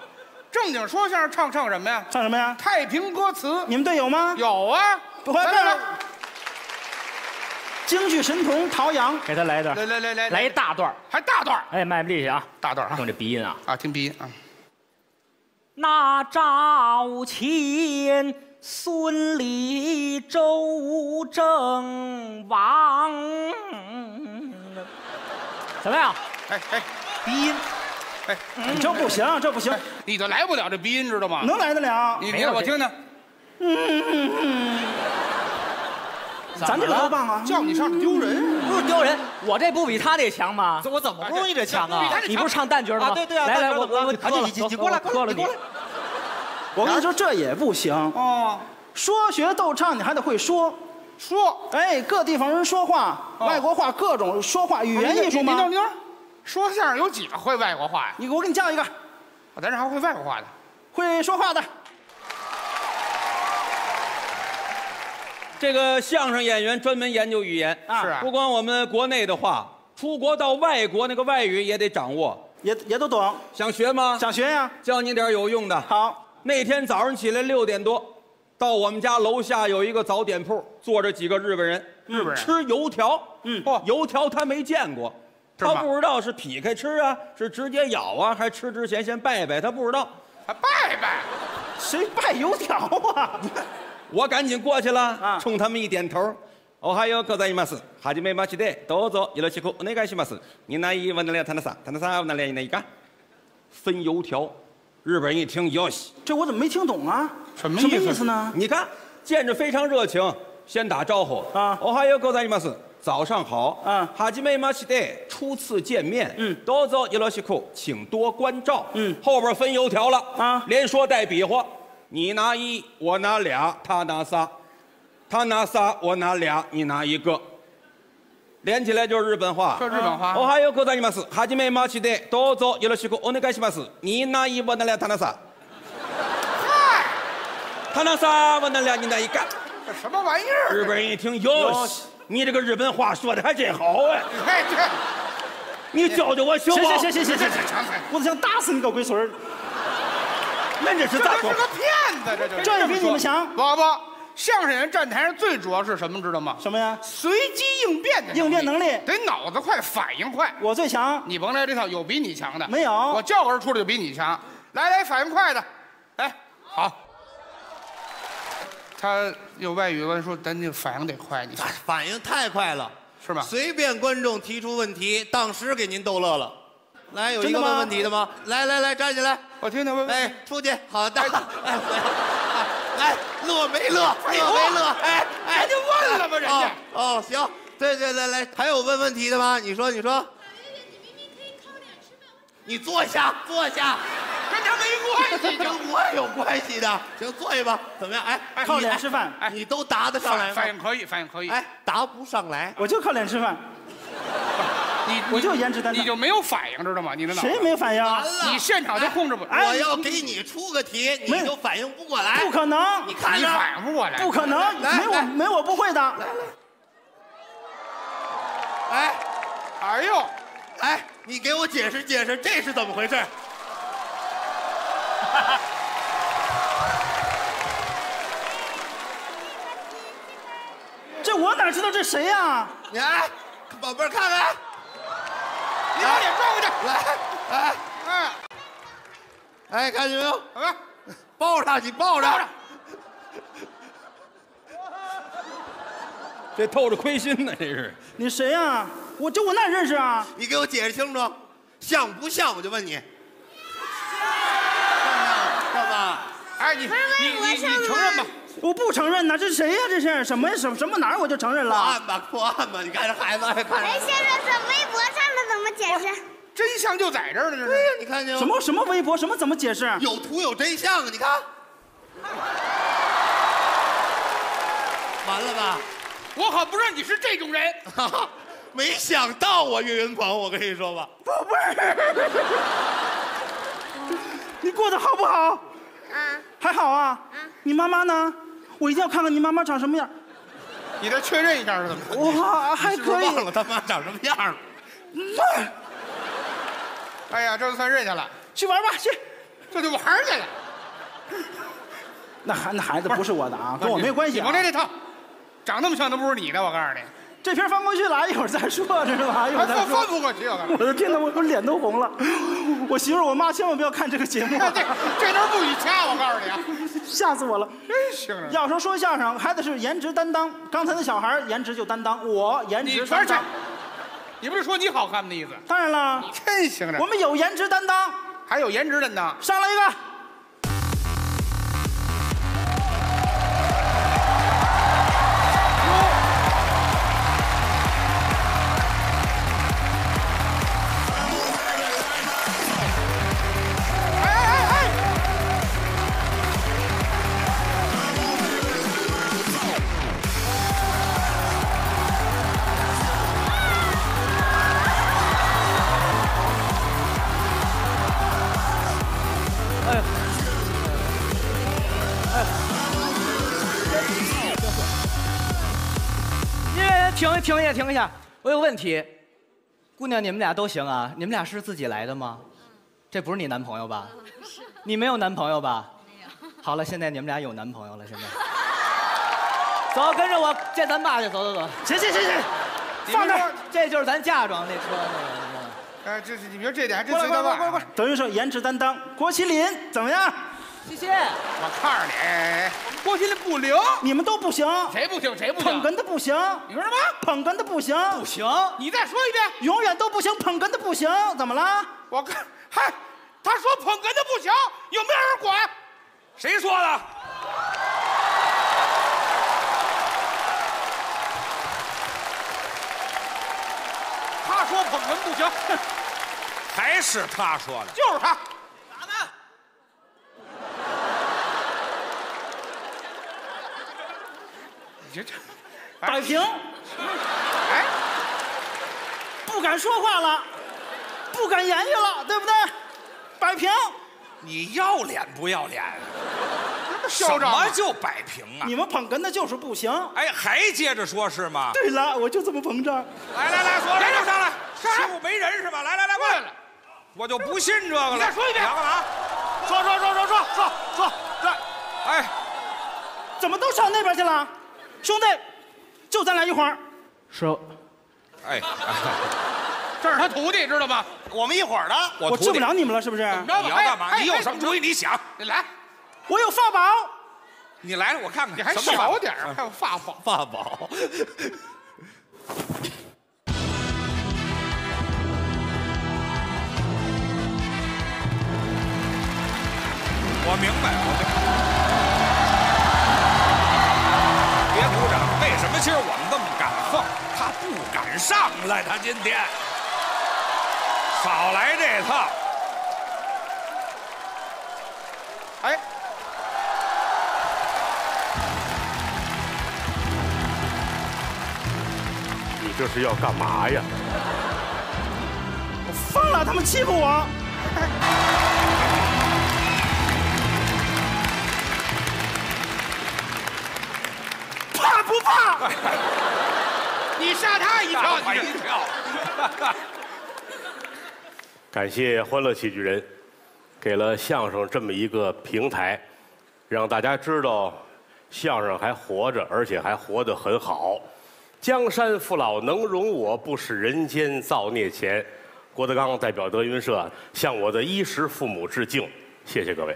正经说相声唱唱什么呀？唱什么呀？太平歌词。你们队有吗？有啊。来来来，京剧神童陶阳，给他来一段。来来来来，来一大段还大段哎，卖不力气啊，大段啊听这鼻音啊。啊，听鼻音啊。那赵钱孙李周郑王，怎么样？哎哎，鼻音，哎，你这不行，这不行，你就来不了这鼻音，知道吗？能来得了。你你让我听听。咱这个多棒啊！叫你上这丢人，不是丢人，我这不比他这强吗？我怎么不容易这强啊？你不是唱旦角吗？啊对对啊来来，我我我啊你你你过来磕了你你过来。我跟你说，这也不行。哦，说学逗唱，你还得会说。说，哎，各地方人说话，外国话，各种说话，语言艺术吗？您您说相声有几个会外国话呀？你我给你叫一个，咱这还会外国话的。会说话的。这个相声演员专门研究语言啊是啊不光我们国内的话，出国到外国那个外语也得掌握。也也都懂，想学吗？想学呀。教你点有用的。好，那天早上起来六点多，到我们家楼下有一个早点铺，坐着几个日本人，日本人吃油条。嗯嚯，油条他没见过，是吗他不知道是劈开吃啊，是直接咬啊，还吃之前先拜拜，他不知道。还拜拜，谁拜油条啊？我赶紧过去了，啊冲他们一点头。おはようございます。はじめまして。どうぞよろしくお願いします。你拿一万的两，他那啥，他那啥，我那两那一个。分油条， 日本人一听，哟西，这我怎么没听懂啊？什么什么意思意思呢？你看见着非常热情，先打招呼啊おはようございます。早上好。啊はじめまして。初次见面。嗯どうぞよろしく，请多关照。嗯后边分油条了啊连说带比划，你拿一，我拿俩，他拿仨。他拿仨，我拿俩，你拿一个， 连起来就是日本话。说日本话おはようございます。はじめまして。どうぞよろしくお願いします。你拿一，我拿俩，他拿仨。他拿仨，我拿俩，你拿一个。这什么玩意儿？日本人一听，哟，你这个日本话说的还真好哎，哎，这你教教我行行不？行行行行行行，我都想打死你个龟孙儿！那这是咋说这都是？个骗子，这就这也比你们强不不， 相声演员站台上最主要是什么，知道吗？什么呀？随机应变的应变能力得脑子快，反应快。我最强。你甭来这套，有比你强的没有我叫个人出来就比你强。来来，反应快的，哎，好。他有外语，我说咱这反应得快，你看反应太快了，是吧？随便观众提出问题，当时给您逗乐了。来，有一个问问题的吗？来来来，站起来。我听听问问。哎，出去。好的。哎，回来。哎，乐没乐？乐没乐？哎哎，就问了吧人家哦哦，行，对对，来来，还有问问题的吗？你说，你说。你明明可以靠脸吃饭。你坐下，坐下。跟他没关系，跟我有关系的。行，坐下吧。怎么样？哎，靠脸吃饭，哎，你都答得上来吗？反反应可以，反应可以。哎，答不上来。我就靠脸吃饭，你我就颜值担当你就没有反应，知道吗？你的脑子谁没反应？完了你现场就控制不。哎我要给你出个题，你没就反应不过来。不可能！你你看着，反应不过来，不可能！来来没我没我不会的。来来哎哎呦，哎，你给我解释解释，这是怎么回事？这我哪知道这谁呀？你哎，宝贝儿看看，你把脸转过去。来，哎，哎，哎，看见没有？哎，抱着你抱着。这透着亏心呢，这是。你谁呀、我这我哪认识啊？你给我解释清楚，像不像？我就问你。像吧？哎，你你你你承认吧？我不承认呐，这是谁呀、这是什么什么什么哪儿？我就承认了。破案吧，破案吧！你看这孩子，哎，看哎，先生，这微博上的怎么解释？真相就在这儿呢，这是。对呀，你看见什么什么微博什么怎么解释？有图有真相啊！你看，完了吧？我可不知道你是这种人。没想到啊，岳云鹏，我跟你说吧，宝贝儿，你过得好不好？啊，还好啊。你妈妈呢？我一定要看看你妈妈长什么样。你再确认一下是怎么着？哇，还你是是可以。忘了他妈长什么样了？哎呀，这就算认下了，去玩吧，去。这就玩去了。那孩那孩子不是我的啊，跟我没有关系、啊。你甭来这套，长那么像都不是你的，我告诉你。这篇翻过去了，一会儿再说，知道吧？一会儿再说。翻不过去我告诉你我的天哪，我我脸都红了。我媳妇儿、我妈千万不要看这个节目、啊。这这都不许掐，我告诉你啊！吓死我了！真行啊！要说说相声，还得是颜值担当。刚才那小孩儿颜值就担当，我颜值全是担当。，你不是说你好看吗？那意思？当然了，真行啊！我们有颜值担当。还有颜值担当。上来一个。停一下，停一下，我有个问题，姑娘，你们俩都行啊？你们俩是自己来的吗？这不是你男朋友吧？你没有男朋友吧？没有。好了，现在你们俩有男朋友了，现在。走，跟着我见咱爸去，走走走。行行行行，放这儿，这就是咱嫁妆那车那个。哎，这是你说这点还真随他爸。等于说颜值担当，郭麒麟怎么样？谢谢。我告诉你，郭麒麟不灵，你们都不行，谁不行？谁不捧行？哏的不行，你说什么？捧哏的不行，不行，你再说一遍。永远都不行，捧哏的不行，怎么了？我看，嗨，他说捧哏的不行，有没有人管？谁说的？他说捧哏不行，还是他说的？就是他。你这这，摆平，哎，不敢说话了，不敢言语了，对不对？摆平，你要脸不要脸？什嚣张啊么就摆平啊？你们捧哏的就是不行。哎，还接着说是吗？对了，我就这么膨胀。来来来，所有人都上来，上来师傅没人是吧？来来来，过来了，我就不信这个了。你再说一遍你要干嘛？说说说说说说说，说，哎，怎么都上那边去了？兄弟，就咱俩一伙儿。是，哎，这是他徒弟，知道吧？我们一伙儿的。我治不了你们了，是不是？你要干嘛？哎你有什么主意？？你想？你来，我有法宝，你来了，我看看。你还什么法小点儿，还有法宝。法宝，我明白，我明白。敢上来，他今天少来这套。哎，你这是要干嘛呀？我疯了，他们欺负我。怕不怕？吓他一跳，吓一跳。感谢欢乐喜剧人，给了相声这么一个平台，让大家知道相声还活着，而且还活得很好。江山父老能容我，不使人间造孽钱。郭德纲代表德云社向我的衣食父母致敬。谢谢各位。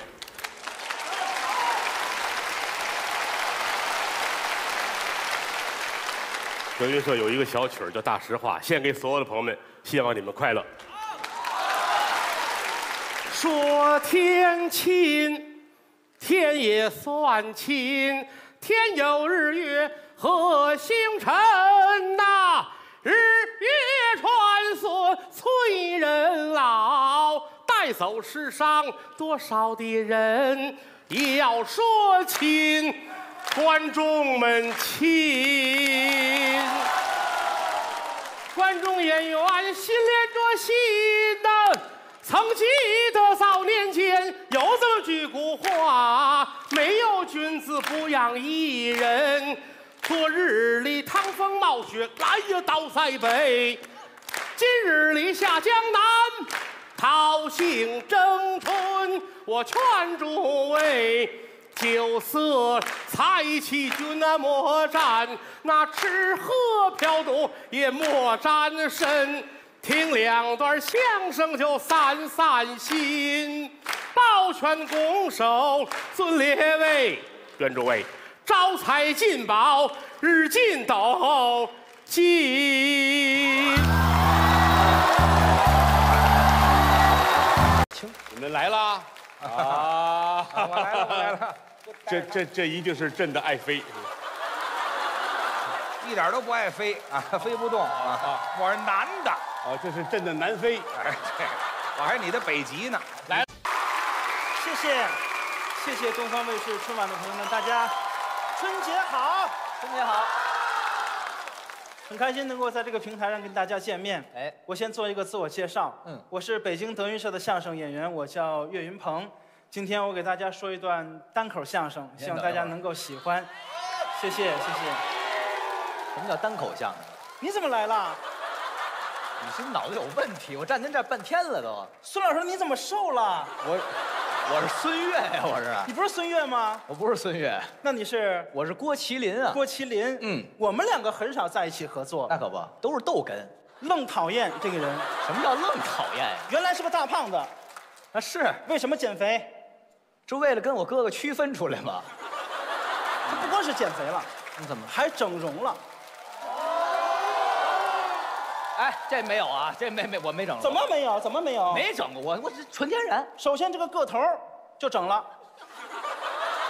德云社有一个小曲儿叫《大实话》，献给所有的朋友们，希望你们快乐。说天亲，天也算亲，天有日月和星辰呐、日月穿梭催人老，带走世上多少的人。要说亲，观众们亲。观众演员心连着心呐、曾记得早年间有这么句古话：没有君子不养艺人。昨日里趟风冒雪来呀到塞北，今日里下江南讨杏争春。我劝诸位。酒色财气君啊莫沾，那吃喝嫖赌也莫沾身。听两段相声就散散心，抱拳拱手尊列位，愿诸位招财进宝，日进斗金。请你们来啦！啊，我来了我来了。这这这一定是朕的爱妃。一点都不爱飞啊，飞不动啊！我是男的，哦，这是朕的南妃。哎，对，我还是你的北极呢。来，谢谢，谢谢东方卫视春晚的朋友们，大家春节好，春节好。很开心能够在这个平台上跟大家见面。哎，我先做一个自我介绍。嗯，我是北京德云社的相声演员，我叫岳云鹏。今天我给大家说一段单口相声，希望大家能够喜欢。谢谢，谢谢。什么叫单口相声？你怎么来了？你是脑子有问题？我站您这儿半天了都。孙老师，你怎么瘦了？我我是孙越呀，我是。你不是孙越吗？我不是孙越，那你是？我是郭麒麟啊。郭麒麟，嗯，我们两个很少在一起合作。那可不，都是逗哏。愣讨厌这个人。什么叫愣讨厌呀？原来是个大胖子。啊，是。为什么减肥？就为了跟我哥哥区分出来嘛。这不光是减肥了，你怎么还整容了？哎，这没有啊，这没没我没整过。怎么没有？怎么没有？没整过，我我是纯天然。首先这个个头就整了，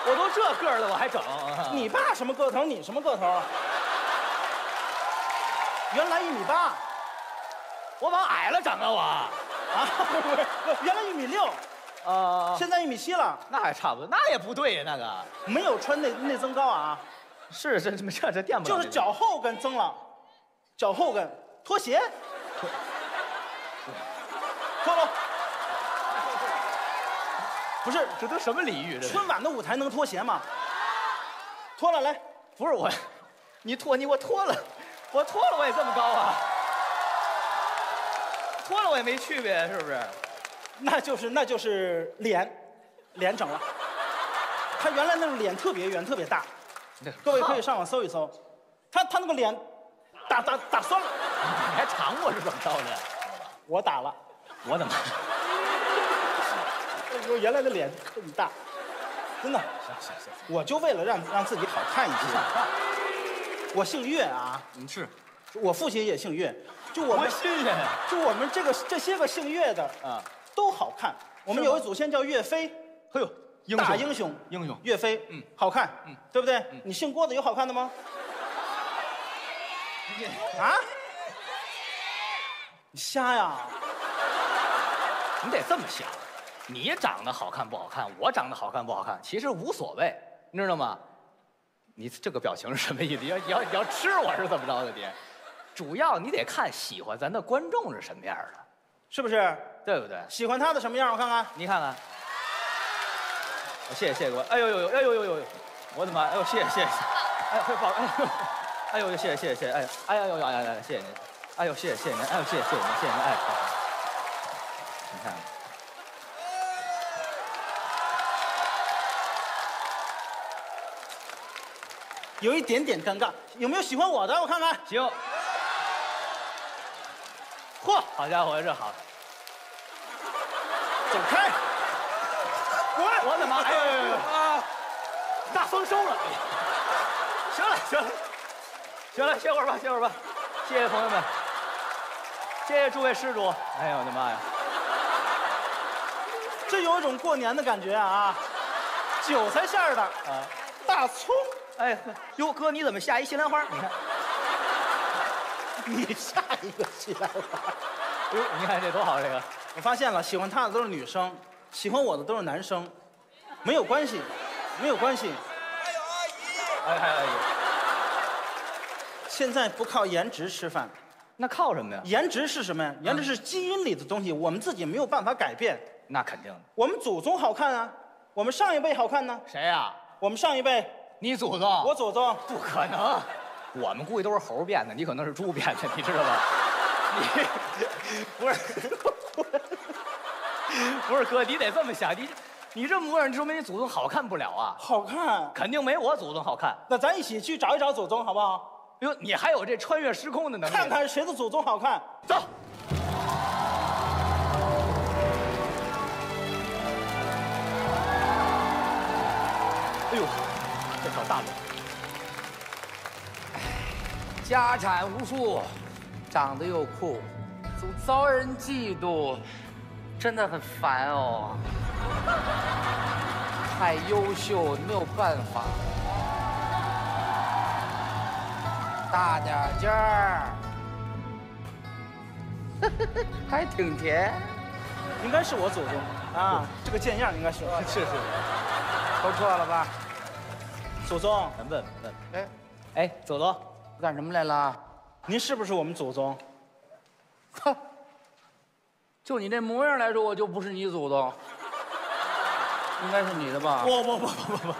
我都这个儿了，我还整？你爸什么个头？你什么个头？啊原来一米八，我往矮了整啊我。啊，原来一米六，啊，现在一米七了。那还差不多，那也不对呀，那个没有穿内内增高啊，是这这这这垫不了就是脚后跟增了，脚后跟拖鞋，脱了。不是，这都什么礼遇？这春晚的舞台能脱鞋吗？脱了来，不是我，你脱你我脱了，我脱了我也这么高啊，脱了我也没区别，是不是？那就是那就是脸，脸整了。他原来那个脸特别圆，特别大，各位可以上网搜一搜，他他那个脸打打打酸了。你还尝我是怎么着的？我打了，我怎么？我原来的脸特别大，真的。行行行，我就为了让让自己好看一些。我姓岳啊，你是，我父亲也姓岳，就我们多新鲜呀！就我们这个这些个姓岳的啊，都好看。我们有一祖先叫岳飞，哎呦，大英雄，英雄岳飞，嗯，好看，嗯，对不对？你姓郭的有好看的吗？啊？你瞎呀？你得这么想，你长得好看不好看，我长得好看不好看，其实无所谓，你知道吗？你这个表情是什么意思？要要要吃我是怎么着的你？主要你得看喜欢咱的观众是什么样的，是不是？对不对？喜欢他的什么样？我看看。你看看，谢谢谢谢各位，哎呦呦呦，哎呦呦呦呦，我的妈！哎呦谢谢谢谢，哎呦不好，哎呦，哎呦谢谢谢谢。谢谢，哎呦哎呦呦哎呦谢谢您，哎呦谢谢谢谢。您，哎呦谢谢谢谢。您谢谢您，哎你看看。有一点点尴尬，有没有喜欢我的？我看看。行。嚯，好家伙，这好，走开！滚！我的妈！哎呦呦呦！大丰收了！行了行了，行了，歇会儿吧，歇会儿吧。谢谢朋友们，谢谢诸位施主。哎呦我的妈呀！这有一种过年的感觉啊！韭菜馅儿的，啊，大葱，哎呵，哟哥，你怎么下一西兰花？你看，你下一个起来吧。哟，你看这多好，这个。我发现了，喜欢他的都是女生，喜欢我的都是男生，没有关系，没有关系。哎哎哎，现在不靠颜值吃饭，那靠什么呀？颜值是什么呀？颜值是基因里的东西，我们自己没有办法改变。那肯定的。我们祖宗好看啊，我们上一辈好看呢。谁呀？我们上一辈，你祖宗？我祖宗。不可能，我们估计都是猴变的，你可能是猪变的，你知道吧？你不是，不是哥，你得这么想，你你这模样，说明你祖宗好看不了啊？好看，肯定没我祖宗好看。那咱一起去找一找祖宗，好不好？哟，你还有这穿越时空的能力？看看谁的祖宗好看。走。哎呦，这条大路。家产无数，长得又酷，总遭人嫉妒，真的很烦哦。太优秀，没有办法。大点劲儿，还挺甜。应该是我祖宗啊，这个贱样应该是我是 是，都错了吧？祖宗，问问问，哎哎，祖宗干什么来了？您是不是我们祖宗？哼，就你这模样来说，我就不是你祖宗，应该是你的吧？不不不不不不，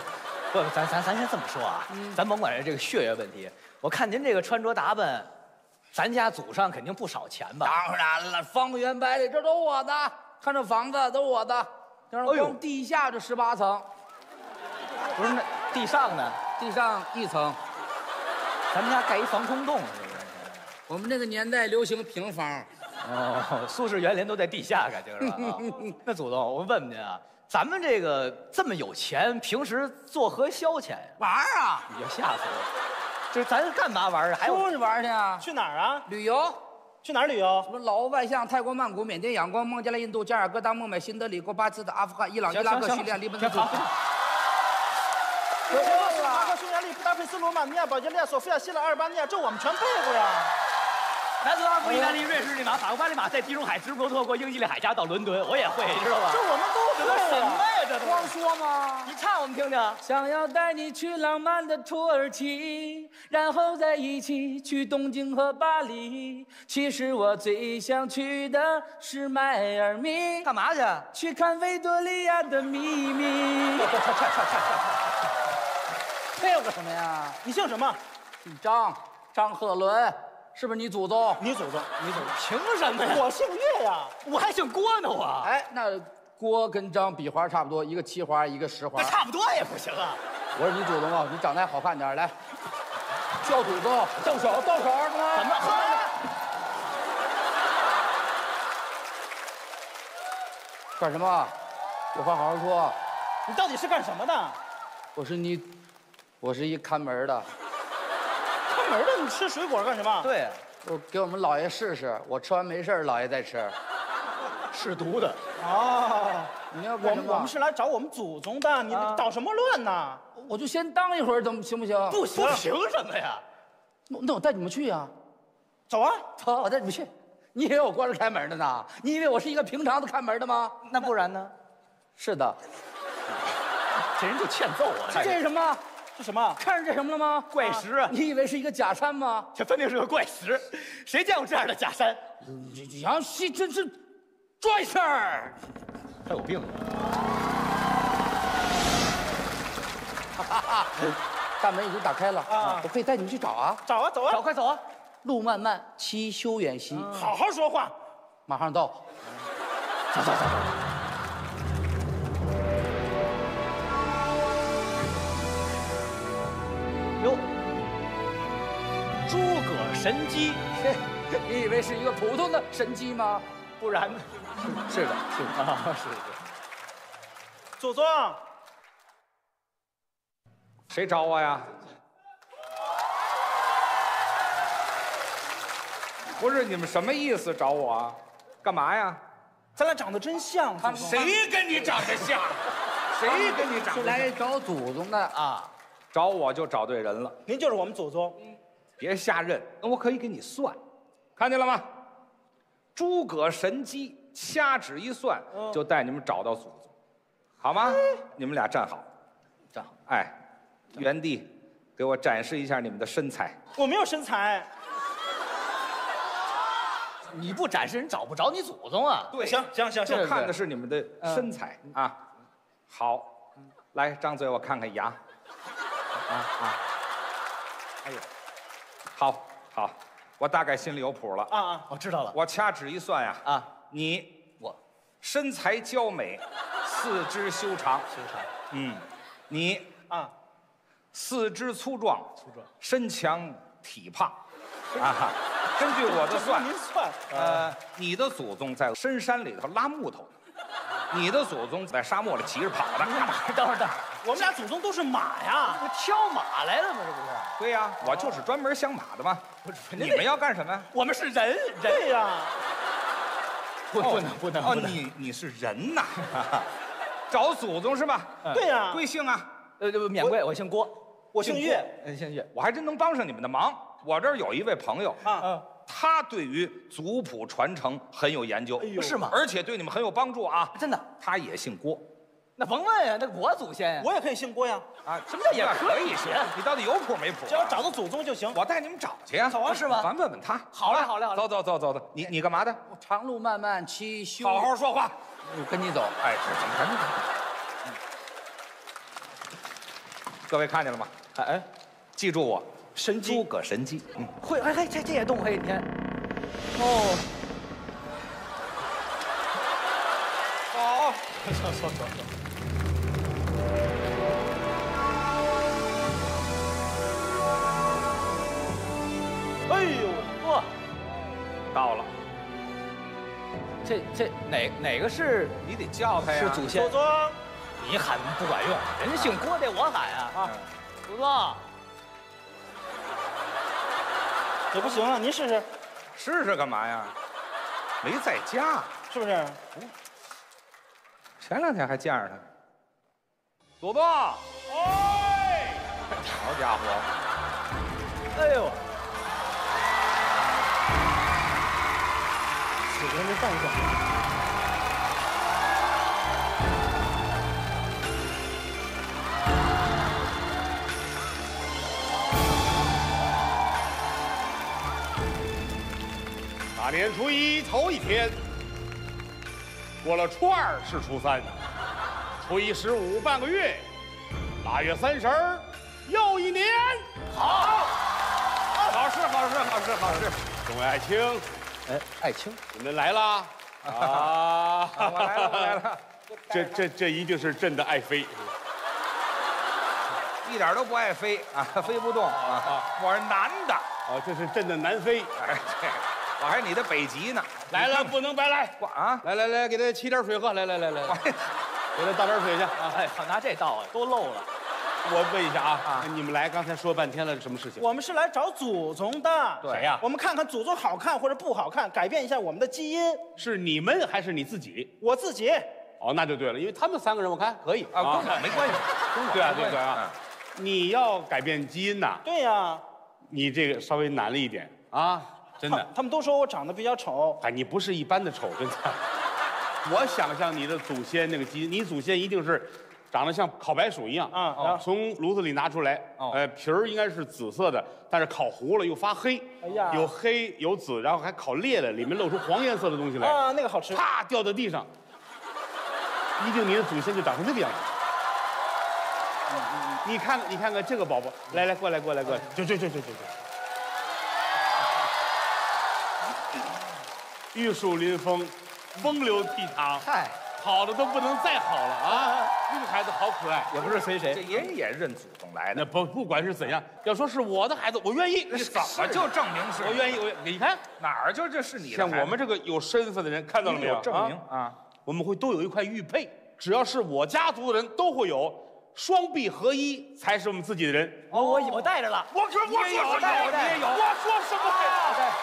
不，咱咱咱先这么说啊，咱甭管是这个血缘问题，我看您这个穿着打扮，咱家祖上肯定不少钱吧？当然了，方圆百里这都我的，看这房子都我的，就是哎呦光地下就十八层，不是那地上呢？地上一层。咱们家盖一防空洞，是不是？我们这个年代流行平房。哦，苏式园林都在地下，感觉是吧？啊 那祖宗，我问问您啊，咱们这个这么有钱，平时做何消遣呀？玩儿啊！你就吓死我！就是咱干嘛玩啊？还有出去玩去啊？去哪儿啊？旅游。去哪儿旅游？什么老挝、外向、泰国曼谷、缅甸、仰光、孟加拉、印度、加尔各答、孟买、新德里、国巴兹的、阿富汗、伊朗、伊拉克、叙利亚、黎巴嫩。行好俄罗斯、马克、匈牙利、布达佩斯、罗马尼亚、保加利亚、索菲亚、希腊、阿尔巴尼亚，这我们全背过呀。南斯拉夫、意大利、瑞士、利马、法国、巴黎马在、地中海、直布罗陀国、英吉利海峡到伦敦，我也会，知道吧？这我们都什么呀？这都光说吗？你唱我们听听。想要带你去浪漫的土耳其，然后再一起去东京和巴黎。其实我最想去的是迈阿密，干嘛去？去看维多利亚的秘密。这有个什么呀？你姓什么？姓张，张鹤伦，是不是你祖宗？你祖宗，你祖宗，凭什么呀？我姓岳呀，我还姓郭呢，我。哎，那郭跟张笔划差不多，一个七划，一个十划。那差不多也不行啊。我是你祖宗啊，你长得还好看点来，叫祖宗，动手，动手，儿子们。怎么？干什么？有话好好说。你到底是干什么的？我是你，我是一看门的。看门的，你吃水果干什么？对，我给我们老爷试试，我吃完没事儿姥爷再吃。试毒的。哦，你要我们我们是来找我们祖宗的，你捣什么乱呢？我就先当一会儿，怎么行不行？不行，凭什么呀？那那我带你们去呀。走啊，走，我带你们去。你以为我关着开门的呢？你以为我是一个平常的看门的吗？那不然呢？是的。这人就欠揍啊！这是什么？是什么？看上这什么了吗？怪石啊！你以为是一个假山吗？这分明是个怪石，谁见过这样的假山？杨希真是拽事儿，他有病！大门已经打开了啊我可以带你们去找啊，找啊，走啊，找，快走啊！路漫漫其修远兮，好好说话。马上到。走走走。哟，神机，你以为是一个普通的神机吗？不然呢？是的，是的。祖宗，谁找我呀？不是你们什么意思？找我啊？干嘛呀？咱俩长得真像。他谁跟你长得像？谁跟你长得像？是来找祖宗的啊！找我就找对人了。您就是我们祖宗。别瞎认，那我可以给你算，看见了吗？诸葛神机，掐指一算，就带你们找到祖宗，好吗？你们俩站好，站好。哎，原地，给我展示一下你们的身材。我没有身材。你不展示人找不着你祖宗啊！对，行行行行，就看的是你们的身材啊。好，来张嘴，我看看牙。啊啊！哎呦，好，好，我大概心里有谱了。啊啊，我知道了。我掐指一算呀，啊，你我身材娇美，四肢修长，修长。嗯，你啊，四肢粗壮，粗壮，身强体胖，啊。根据我的算，您算，呃，你的祖宗在深山里头拉木头，你的祖宗在沙漠里骑着跑的。等会儿，等会儿，我们俩祖宗都是马呀，不挑马来了吗？这不是？对呀，我就是专门相马的嘛。不是，你们要干什么呀？我们是人，对呀。不，不能，不能。哦，你你是人呐？找祖宗是吧？对呀。贵姓啊？呃，免贵，我姓郭，我姓岳，嗯，姓岳。我还真能帮上你们的忙。我这儿有一位朋友啊，他对于族谱传承很有研究，是吗？而且对你们很有帮助啊！真的，他也姓郭，那甭问呀，那我祖先呀，我也可以姓郭呀！啊，什么叫也可以行？你到底有谱没谱？只要找到祖宗就行。我带你们找去呀，走啊，是吗？咱问问他。好嘞，好嘞，好嘞。走走走走走，你你干嘛的？我长路漫漫其修。好好说话，我跟你走。哎，赶紧走。各位看见了吗？哎哎，记住我。神机，诸葛神机，嗯，会，哎嘿，这这也动，嘿，你看，哦，好，走走走走。呦，呵，到了。这这哪哪个是？你得叫他呀。是祖先。祖宗，你喊不管用，人家姓郭得我喊啊。啊，祖宗。也不行啊，您试试，试试干嘛呀？没在家，是不是？前两天还见着他。祖宗，哎，好家伙，哎呦，死活没放下。大年初一头一天，过了初二是初三，初一十五半个月，腊月三十儿又一年。好，好事好事好事好事。众位爱卿，哎，爱卿，你们来啦！啊，我来了我来了。这这这一定是朕的爱妃，一点都不爱飞啊，飞不动啊。我是男的。哦，这是朕的南妃。哎，对。我还是你的北极呢，来了不能白来啊！来来来，给他沏点水喝，来来来来，给他倒点水去啊！哎，好拿这倒啊，都漏了。我问一下啊，你们来刚才说半天了，什么事情？我们是来找祖宗的。谁呀？我们看看祖宗好看或者不好看，改变一下我们的基因。是你们还是你自己？我自己。哦，那就对了，因为他们三个人我看可以啊，跟我没关系，跟我对啊对对啊。你要改变基因呐？对呀。你这个稍微难了一点啊。真的，他们都说我长得比较丑。哎，你不是一般的丑，真的。我想象你的祖先那个基因，你祖先一定是长得像烤白薯一样啊。从炉子里拿出来，呃，皮儿应该是紫色的，但是烤糊了又发黑。哎呀，有黑有紫，然后还烤裂了，里面露出黄颜色的东西来。啊，那个好吃。啪，掉在地上，一定你的祖先就长成这个样子。你看看，你看看这个宝宝，来来，过来过来过来，就就就就就就。玉树临风，风流倜傥，嗨，好的都不能再好了啊！这个孩子好可爱，也不是随谁，这人也认祖宗来的。那不不管是怎样，要说是我的孩子，我愿意。你怎么就证明是？我愿意，我你看哪儿就这是你的？像我们这个有身份的人，看到了没有？证明啊，我们会都有一块玉佩，只要是我家族的人都会有。双臂合一才是我们自己的人。我我我带着了，我可我说什么？我带你也有。我说什么？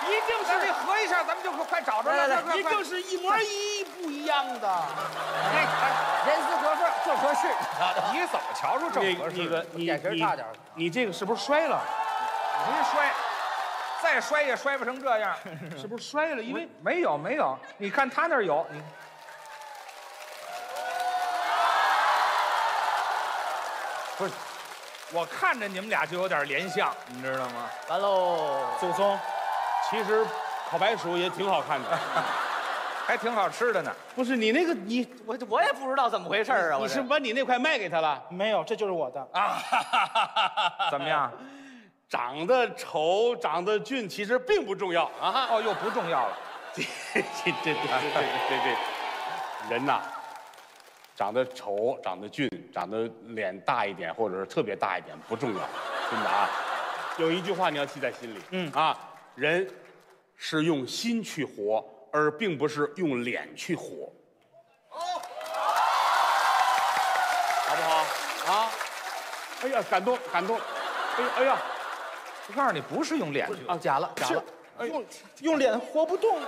一定是这合一下，咱们就快找着了。一定是一模一不一样的。人事合缝，正合适。你怎么瞧出这么合适？那个你眼神差点。你这个是不是摔了？没摔，再摔也摔不成这样。是不是摔了？因为没有没有，你看他那儿有你。不是，我看着你们俩就有点联想，你知道吗？完喽，祖宗，其实烤白薯也挺好看的，还挺好吃的呢。不是你那个你我我也不知道怎么回事啊！你是把你那块卖给他了？没有，这就是我的啊！怎么样？长得丑、长得俊，其实并不重要啊！哦，又不重要了。这这这这这这人呐，长得丑、长得俊、长得脸大一点，或者是特别大一点不重要，真的啊。有一句话你要记在心里，嗯啊，人是用心去活，而并不是用脸去活。好不好啊？哎呀，感动感动！哎呀哎呀，我告诉你，不是用脸去啊，假了假了，用用脸活不动，我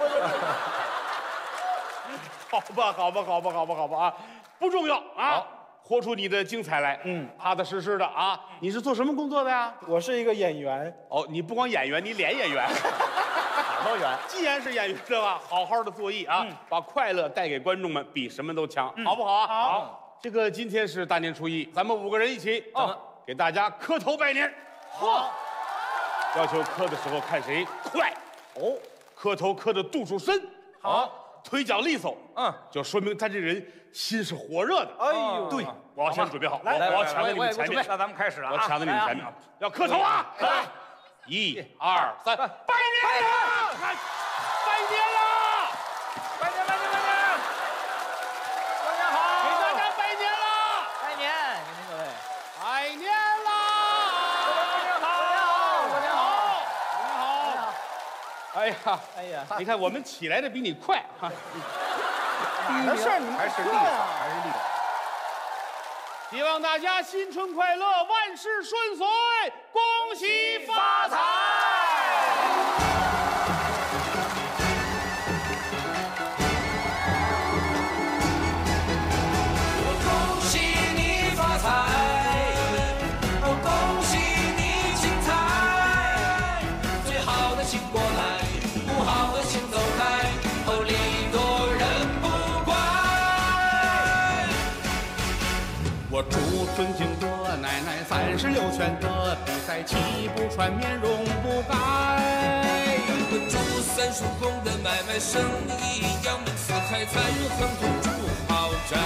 好吧好吧好吧好吧好吧啊，不重要啊，活出你的精彩来，嗯，踏踏实实的啊。你是做什么工作的呀？我是一个演员。哦，你不光演员，你脸演员，哪都圆。既然是演员的话，好好的做艺啊，把快乐带给观众们，比什么都强，好不好啊？好。这个今天是大年初一，咱们五个人一起啊，给大家磕头拜年。嚯！要求磕的时候看谁快哦，磕头磕的度数深，好，腿脚利索，嗯，就说明他这人心是火热的。哎呦，对，我要先准备好，来，我要抢在你们前面。那咱们开始啊，我抢在你们前面，要磕头啊！来，一二三，拜年了，拜年了，拜年拜年拜年，大家好，给大家拜年了，拜年，您各位，拜年啦！过年好，过年好，过年好，哎呀，哎呀，你看我们起来的比你快哈。哪的事儿？你们还是厉害，还是。希望大家新春快乐，万事顺遂，恭喜发财！三十六全的比赛气不喘，面容不改。祝三叔公的买卖生意扬名四海，财运亨通，住豪宅。